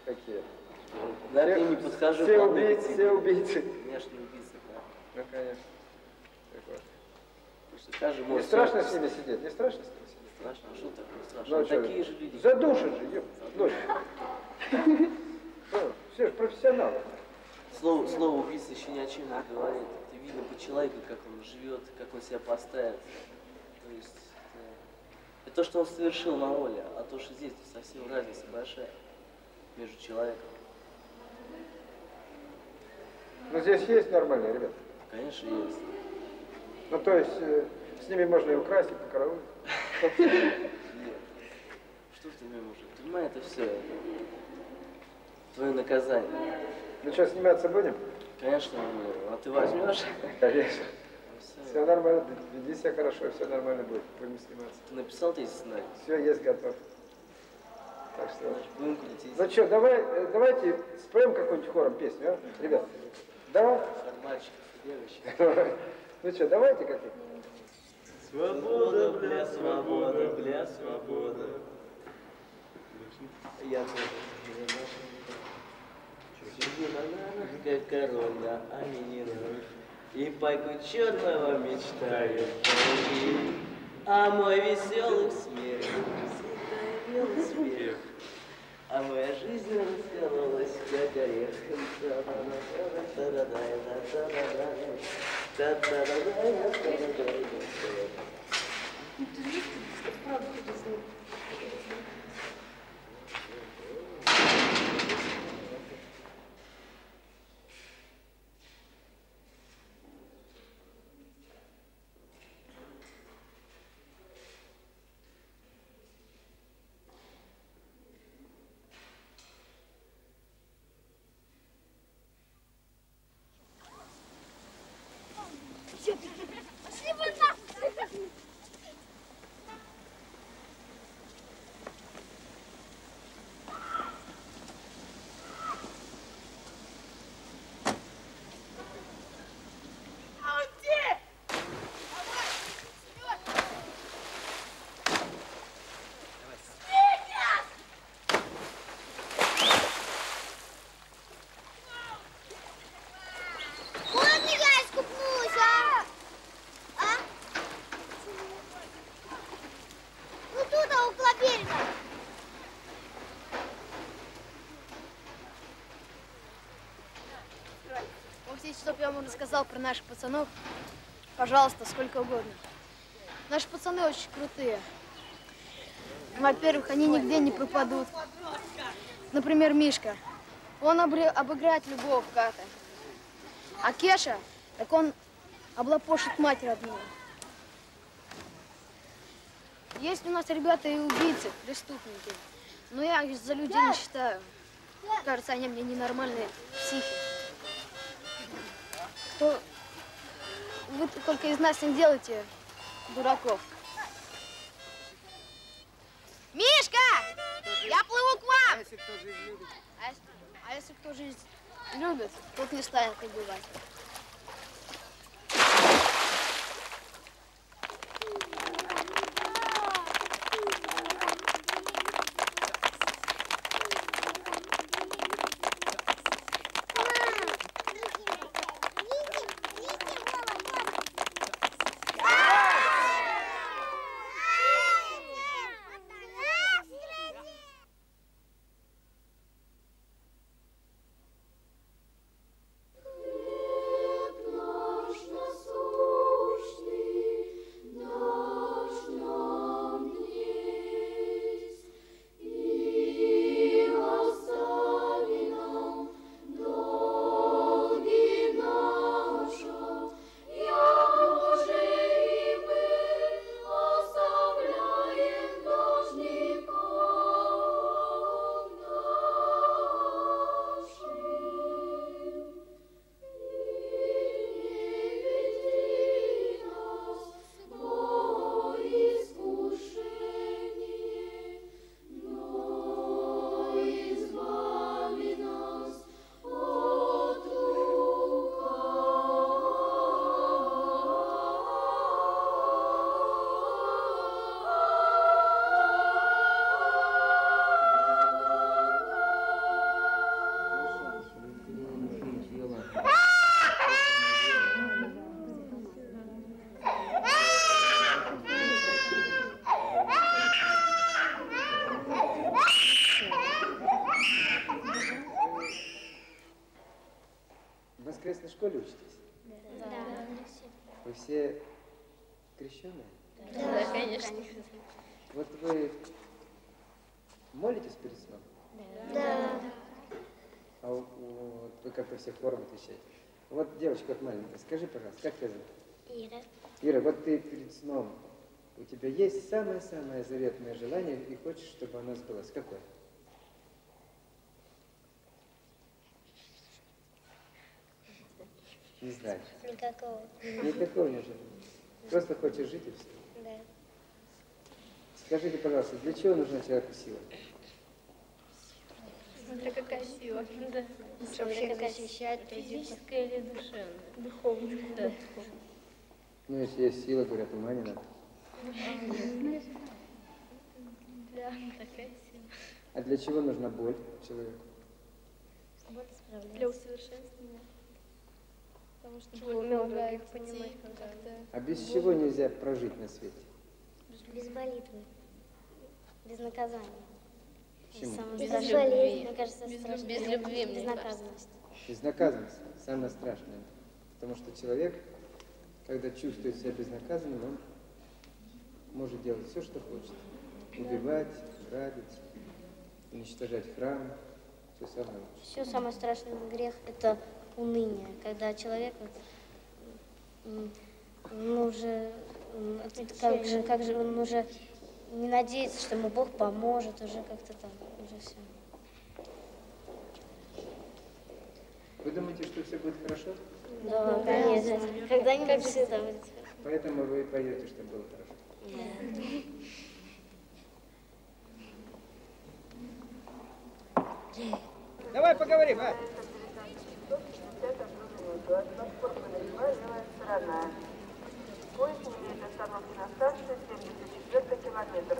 какие. Да, Все- я не подхожу. Все убийцы, все убийцы. Конечно, убийцы, да. Ну, конечно. Так вот. Каждый Не страшно с ними сидеть? Не страшно с ними сидеть? Страшно, а что такое страшно? Ну, Вот чё? такие же люди. Задушат же, ёп. Ну, Все же профессионалы. Слово, слово убийца еще ни о чем не говорит. Это видно по человеку, как он живет, как он себя поставит. То есть это, это то, что он совершил на воле, а то, что здесь совсем разница большая между человеком. Ну, здесь есть нормальные ребята. Конечно, есть. Ну, то есть, э, с ними можно и украсть, и покараулить. Нет. Что ты мне можешь? Тюрьма это все. Твое наказание. Ну что, сниматься будем? Конечно, не будем. А ты возьмешь? Конечно. Все нормально, веди себя хорошо, все нормально будет. Будем сниматься. Ты написал ты сценарий? Все, есть готов. Так что... Будем крутить. Ну что, давай, э, давайте споем какую-нибудь хором песню, а? Ребят, давай. Мальчиков. Ну что, давайте как-нибудь. Свобода, бля, свобода, бля, свобода. Я тоже. Сижу на нанах, как корона, а нож. И пайку черного мечтаю. А мой веселый смех всегда белый смех. А моя жизнь раскололась, как орех вы нахуй! Можно я искупнусь, а? А? Ну тут, а около берега. Вы хотите, чтобы я вам рассказал про наших пацанов? Пожалуйста, сколько угодно. Наши пацаны очень крутые. Во-первых, они нигде не пропадут. Например, Мишка. Он обыграет любого в карты. А Кеша, так он облапошит мать родную. Есть у нас ребята и убийцы, преступники. Но я их за людей не считаю. Кажется, они мне ненормальные психи. Кто... Вы только из нас не делайте дураков. Мишка! Я плыву к вам! А если кто жизнь любит? А если, а если кто жизнь любит, тот не станет убивать. Молитесь перед сном? Да. А у- вы как-то всех хором отвечаете. Вот девочка вот маленькая, скажи, пожалуйста, как тебя зовут? Ира. Ира, вот ты перед сном, у тебя есть самое-самое заветное желание и хочешь, чтобы оно сбылось. Какое? Не знаю. Никакого. Никакого не желания. Просто хочешь жить и все. Да. Скажите, пожалуйста, для чего нужна человеку сила? Смотря какая сила. Да. Чтобы всех защищать, физическая или душевная? Духовная. Да. Ну, если есть сила, говорят, ума не надо. Да, такая сила. А для чего нужна боль человеку? Для усовершенствования. Потому что боль помогает понимать как-то. А без чего нельзя прожить на свете? Без молитвы. Без наказания. Почему? Самое Без страшное. любви. Мне кажется, Без страшное. любви, без любви, Безнаказанность. Безнаказанность – самое страшное. Потому что человек, когда чувствует себя безнаказанным, он может делать все, что хочет. Убивать, грабить, уничтожать храм, все самое лучшее. Еще самый страшный грех – это уныние, когда человек ну, уже, как же, как же он уже не надеется, что ему Бог поможет, уже как-то там, все. Вы думаете, что все будет хорошо? Да, конечно. Когда-нибудь все это будет. Поэтому вы поете, что было хорошо. Давай поговорим, а? Поезд имеет остановки на станции 74 километр.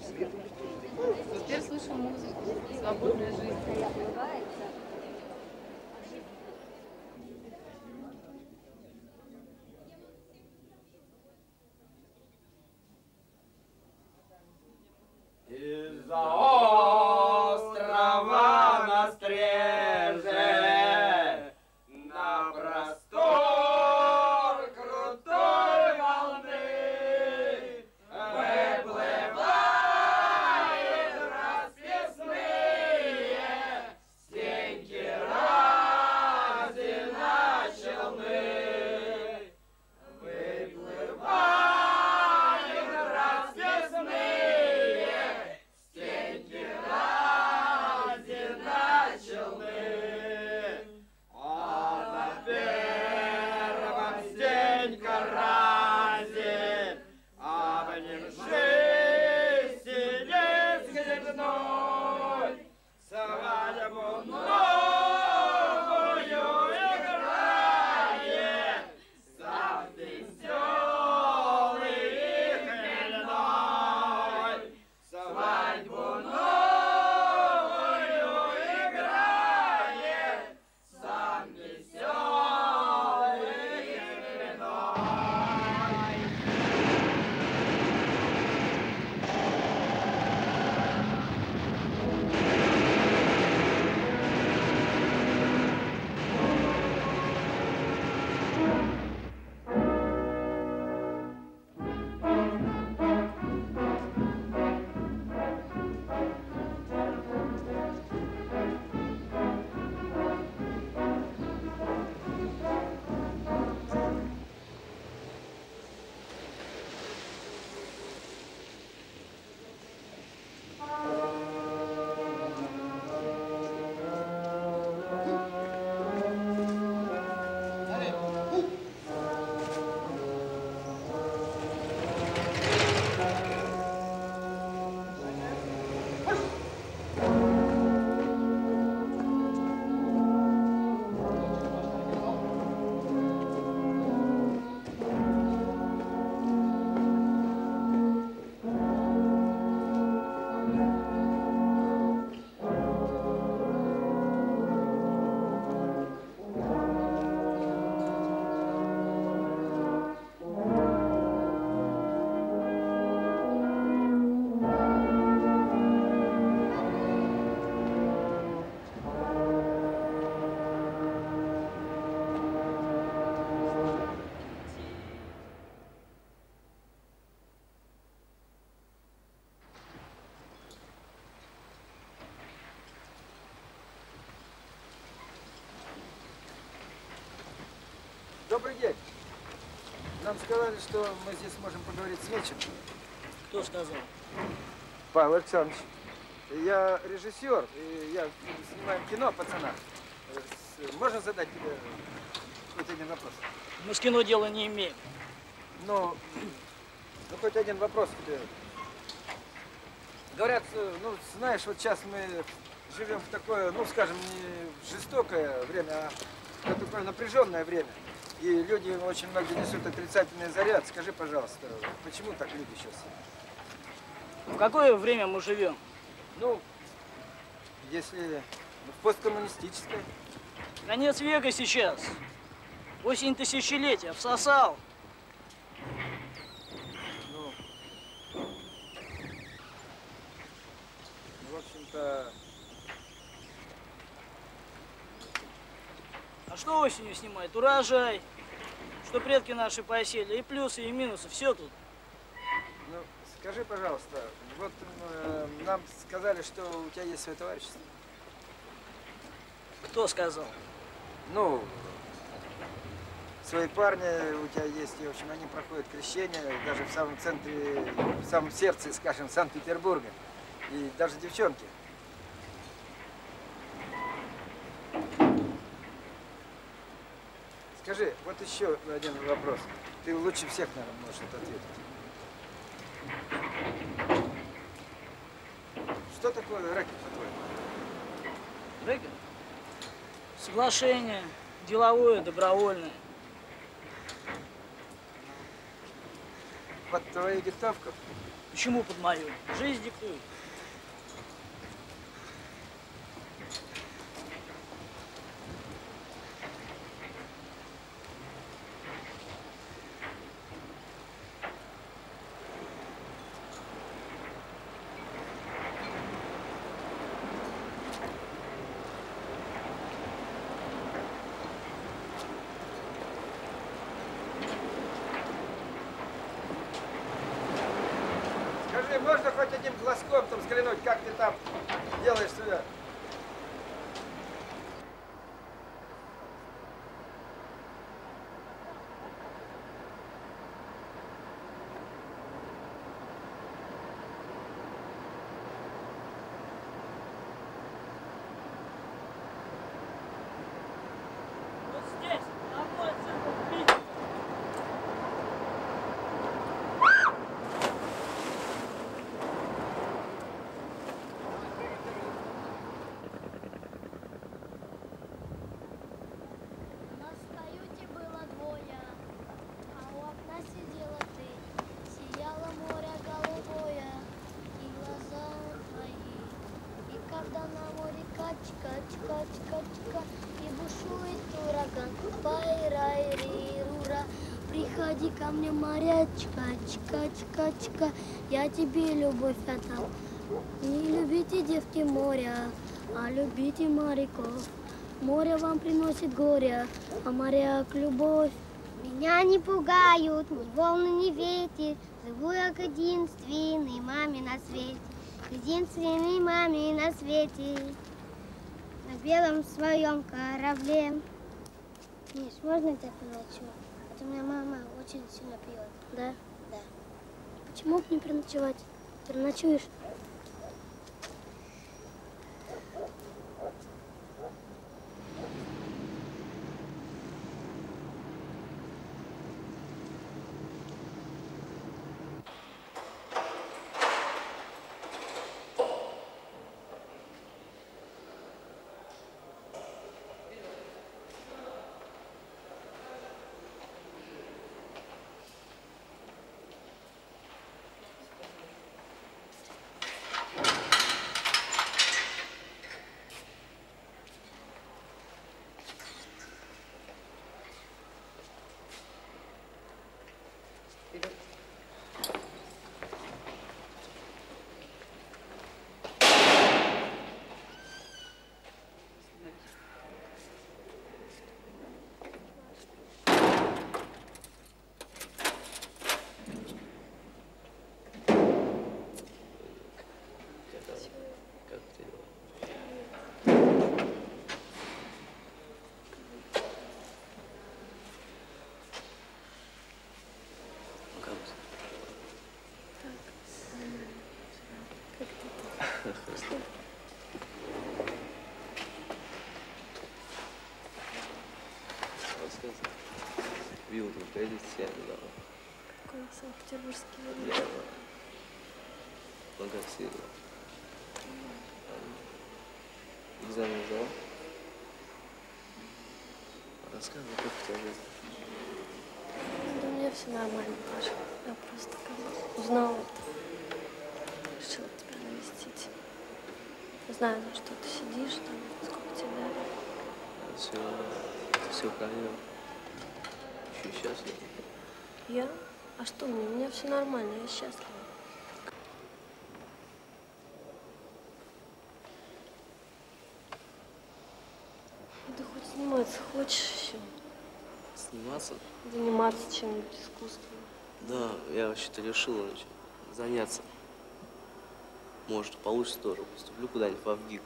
Теперь слышу музыку. Свободная жизнь. Добрый день. Нам сказали, что мы здесь можем поговорить с Митчем. Кто сказал? Павел Александрович. Я режиссер, и я снимаю кино с- Можно задать тебе хоть один вопрос? Мы с кино дела не имеем. Ну, ну хоть один вопрос тебе. Говорят, э, ну, знаешь, вот сейчас мы живем в такое, ну, скажем, не жестокое время, а такое напряженное время. И люди очень много несут отрицательный заряд. Скажи, пожалуйста, почему так люди сейчас? В какое время мы живем? Ну, если в посткоммунистическое. Конец века сейчас. Осень тысячелетия. Всосал. Ну, в общем-то, А что осенью снимает? Урожай. Что предки наши посели. И плюсы, и минусы. Все тут. ну, скажи, пожалуйста, вот э, нам сказали, что у тебя есть свое товарищество. Кто сказал? Ну, свои парни у тебя есть, и, в общем, они проходят крещение даже в самом центре, в самом сердце, скажем, Санкт-Петербурга. И даже девчонки. Скажи, вот еще один вопрос. Ты лучше всех, наверное, можешь это ответить. Что такое рэкет, по-твоему? Рэкет? Соглашение. Деловое, добровольное. Под твою диктовку? Почему под мою? Жизнь диктует. Скажи, можно хоть одним глазком там взглянуть, как ты там делаешь себя? Вот здесь, на мой центр Питера. нас в каюте было двое, а у окна сидела ты. Сияло море голубое и глаза твои. И когда на море кач, кач, кач, качка, и бушует ураган, пайрай-ри-рура, приходи ко мне, морячка, чка, чка, чка, я тебе любовь отдал. Не любите девки моря, а любите моряков. Море вам приносит горе, а моряк любовь. Меня не пугают ни волны, ни ветер. Живу я к единственной маме на свете. Единственной маме на свете. На белом своем корабле. Миш, можно тебя переночую? А то моя мама очень сильно пьет. Да? Да. Почему бы не переночевать? Переночуешь? Ха-ха. Рассказывай. Вилл, только эти все недавно. Какой Санкт-Петербургский сильно. Экзамен сдал? Рассказывай, как у. Да у все нормально, Паша. Я просто узнала это, решила тебя навестить. Знаю, за что ты сидишь там, сколько тебе. Все, все правильно. Еще счастлив. Я? А что мне? У меня все нормально, я счастлива. Ну, Ты хоть сниматься хочешь еще? Сниматься? Заниматься чем-нибудь искусством? Да, я вообще-то решил значит, заняться. Может, получится тоже. Поступлю куда-нибудь в Авгик.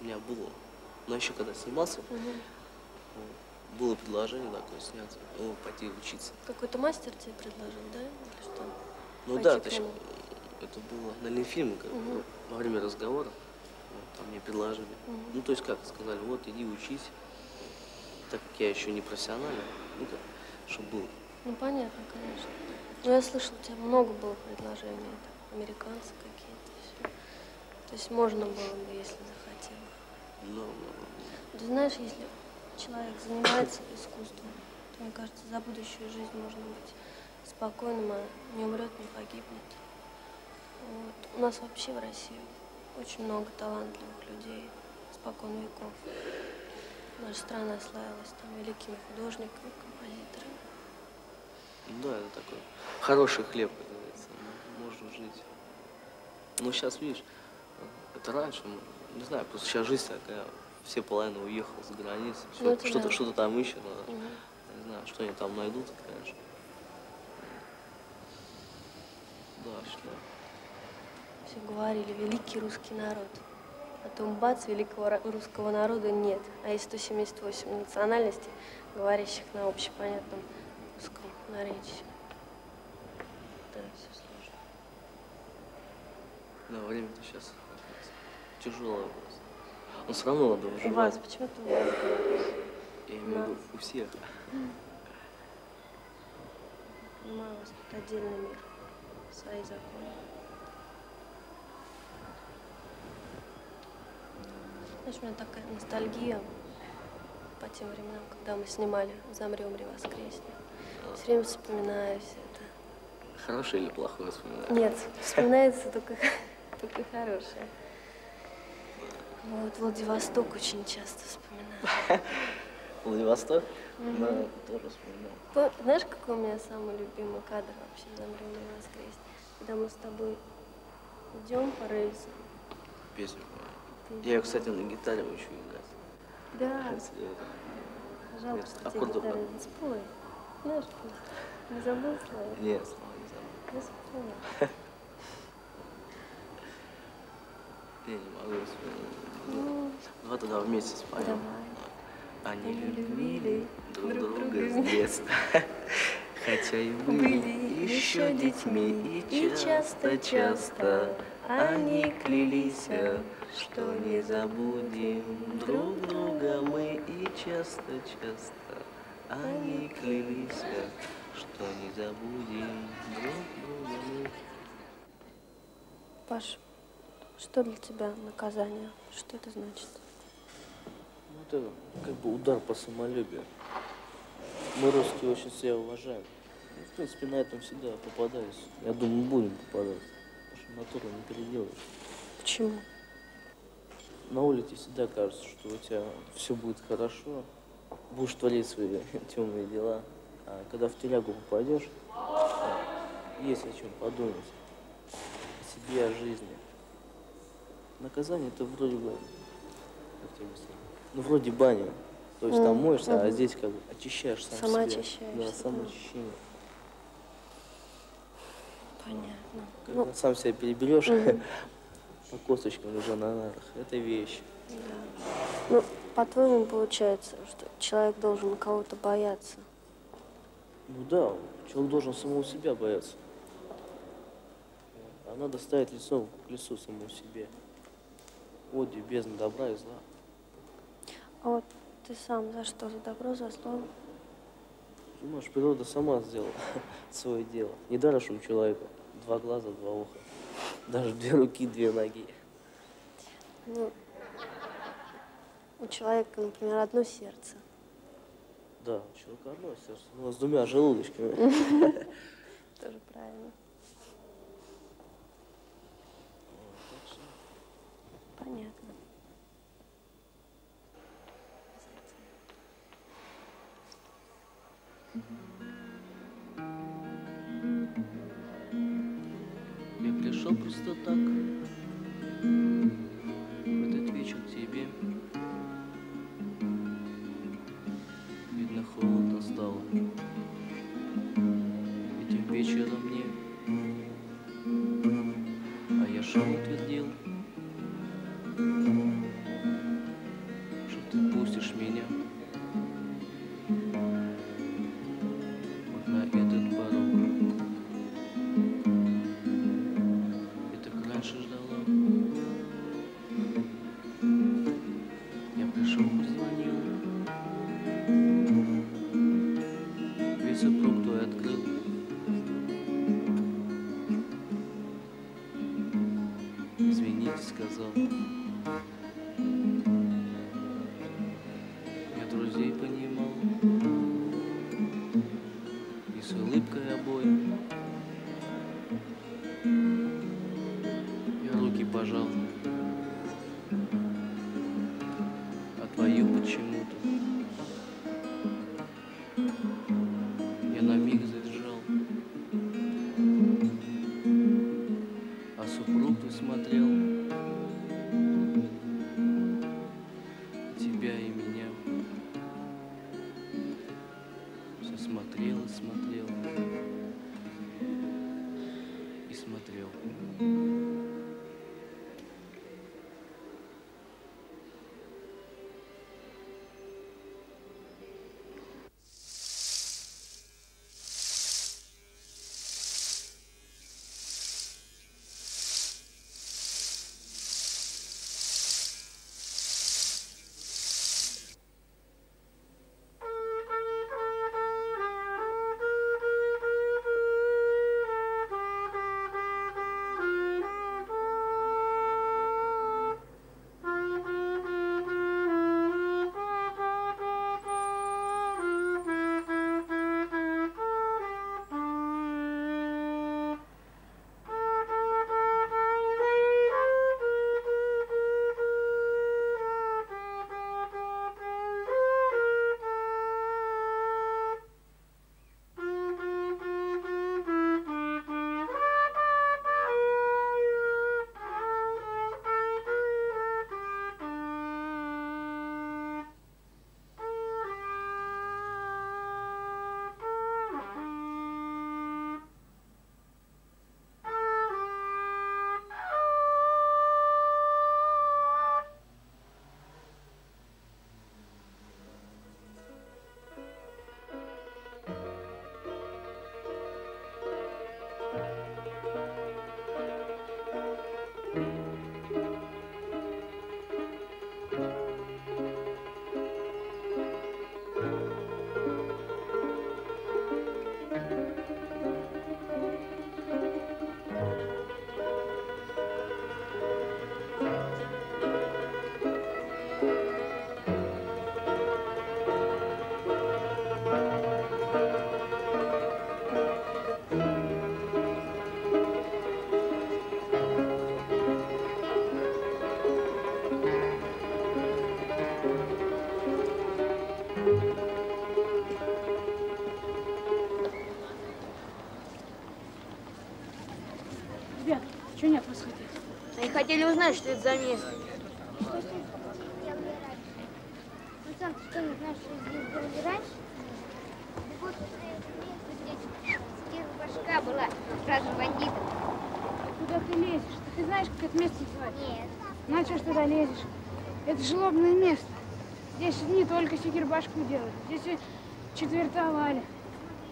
У меня было. Но еще когда снимался, Мгм. было предложение такое сняться, ну, пойти учиться. Какой-то мастер тебе предложил, да? Или что? Ну Пойти да, точнее, это было на Ленфильме, как Мгм. во время разговора. Вот, там мне предложили. Мгм. Ну, то есть как, сказали, вот иди учись. Так как я еще не профессиональный, ну как, чтобы был. Ну, понятно, конечно. Но я слышала, у тебя много было предложений. Американцы какие-то, все. То есть можно было бы, если захотел. Но, но, Ты знаешь, если человек занимается искусством, то, мне кажется, за будущую жизнь можно быть спокойным, а не умрет, не погибнет. Вот. У нас вообще в России очень много талантливых людей, спокон веков. Наша страна славилась там великими художниками, композиторами. Да, это такой хороший хлеб, как говорится. ну, Можно жить. Ну, сейчас, видишь, это раньше, ну, не знаю, просто сейчас жизнь такая, все половина уехала за границу, Ну, что-то что там ищет, надо. Мгм. не знаю, что они там найдут, конечно. Да, что. Все говорили, великий русский народ. Потом бац, великого русского народа нет. А есть 178 национальностей, говорящих на общепонятном русском наречии. Да, все. Да, время-то сейчас тяжелое просто. Но все равно надо У выживать. вас, почему ты у вас? Я имею в виду у всех. Понимаю, у вас тут отдельный мир, свои законы. Знаешь, у меня такая ностальгия по тем временам, когда мы снимали «Замрем ли воскреснем». Все время вспоминаю все это. Хорошее или плохое вспоминаю? Нет, вспоминается только, только хорошее. Вот Владивосток очень часто вспоминаю. Владивосток? Да, тоже вспоминал. По- Знаешь, какой у меня самый любимый кадр вообще в «Замрем ли воскреснем»? Когда мы с тобой идем по рельсам. Песню. Я ее, кстати, на гитаре учу играть. Да. Нет, что тебе гитара не спой. Знаешь, не забыл слова? Нет, слава не забыл. Не спой. Я не могу вспомнить. Давай тогда вместе споем. Они любили друг друг друга с детства. Хотя и Были еще детьми, и часто-часто они клялись, что не забудем друг друга мы, и часто-часто они клялись, что не забудем друг друга мы. Паш, что для тебя наказание? Что это значит? Ну, это как бы удар по самолюбию. Мы русские очень себя уважаем. Ну, в принципе, на этом всегда попадались. Я думаю, будем попадаться. Потому что натуру не переделаешь. Почему? На улице всегда кажется, что у тебя все будет хорошо, будешь творить свои темные дела. А когда в телягу попадешь, есть о чем подумать. О себе, о жизни. Наказание это вроде бы, ну вроде баня. То есть там Мгм, моешься, а мгм. здесь как бы очищаешь сам себя. Самоочищаешься, Да, самоочищение. Понятно. Когда Ну, сам себя переберешь Мгм. по косточкам уже на нарах, это вещь. да. Ну, по-твоему, получается, что человек должен кого-то бояться. Ну да, человек должен самого себя бояться. А А надо ставить лицом к лицу самому себе. Вот где бездна добра и зла. А вот ты сам за что? За добро, за зло? Думаешь, природа сама сделала свое дело. Не даришь у человека два глаза, два уха. Даже две руки, две ноги. Ну, у человека, например, одно сердце. Да, у человека одно сердце, но с двумя желудочками. Тоже правильно. Понятно. Я пришел просто так хотели узнать, что это за место. Пацан, ты башка была, сразу бандитов. Куда ты лезешь? Ты знаешь, как это место называется? Нет. Ну а что ж туда лезешь? Это жлобное место. Здесь не только секирбашку делали, здесь четвертовали.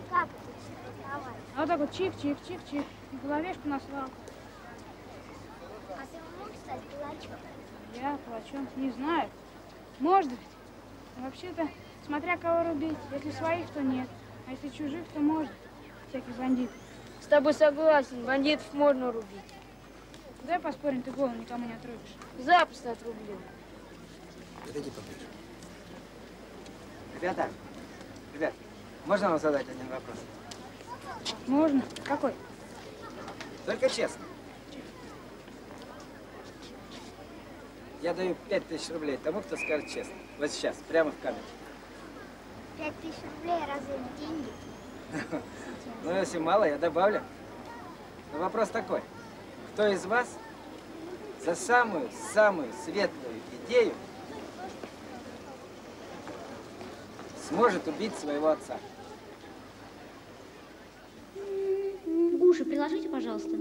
Как это четвертовали? А вот так вот чик-чик-чик-чик. Головешку на свалку. Разве он может стать палачом? Я палачом не знаю. Может быть. Вообще-то, смотря кого рубить. Если своих, то нет. А если чужих, то может. Всяких бандитов. С тобой согласен, бандитов можно рубить. Давай поспорим, ты голову никому не отрубишь. Запросто отрублю. Отойди поближе. Ребята, ребят, можно вам задать один вопрос? Можно. Какой? Только честно. Я даю пять тысяч рублей тому, кто скажет честно. Вот сейчас, прямо в камеру. Пять тысяч рублей разве деньги? Ну, если мало, я добавлю. Но вопрос такой. Кто из вас за самую-самую светлую идею сможет убить своего отца? Уши приложите, пожалуйста.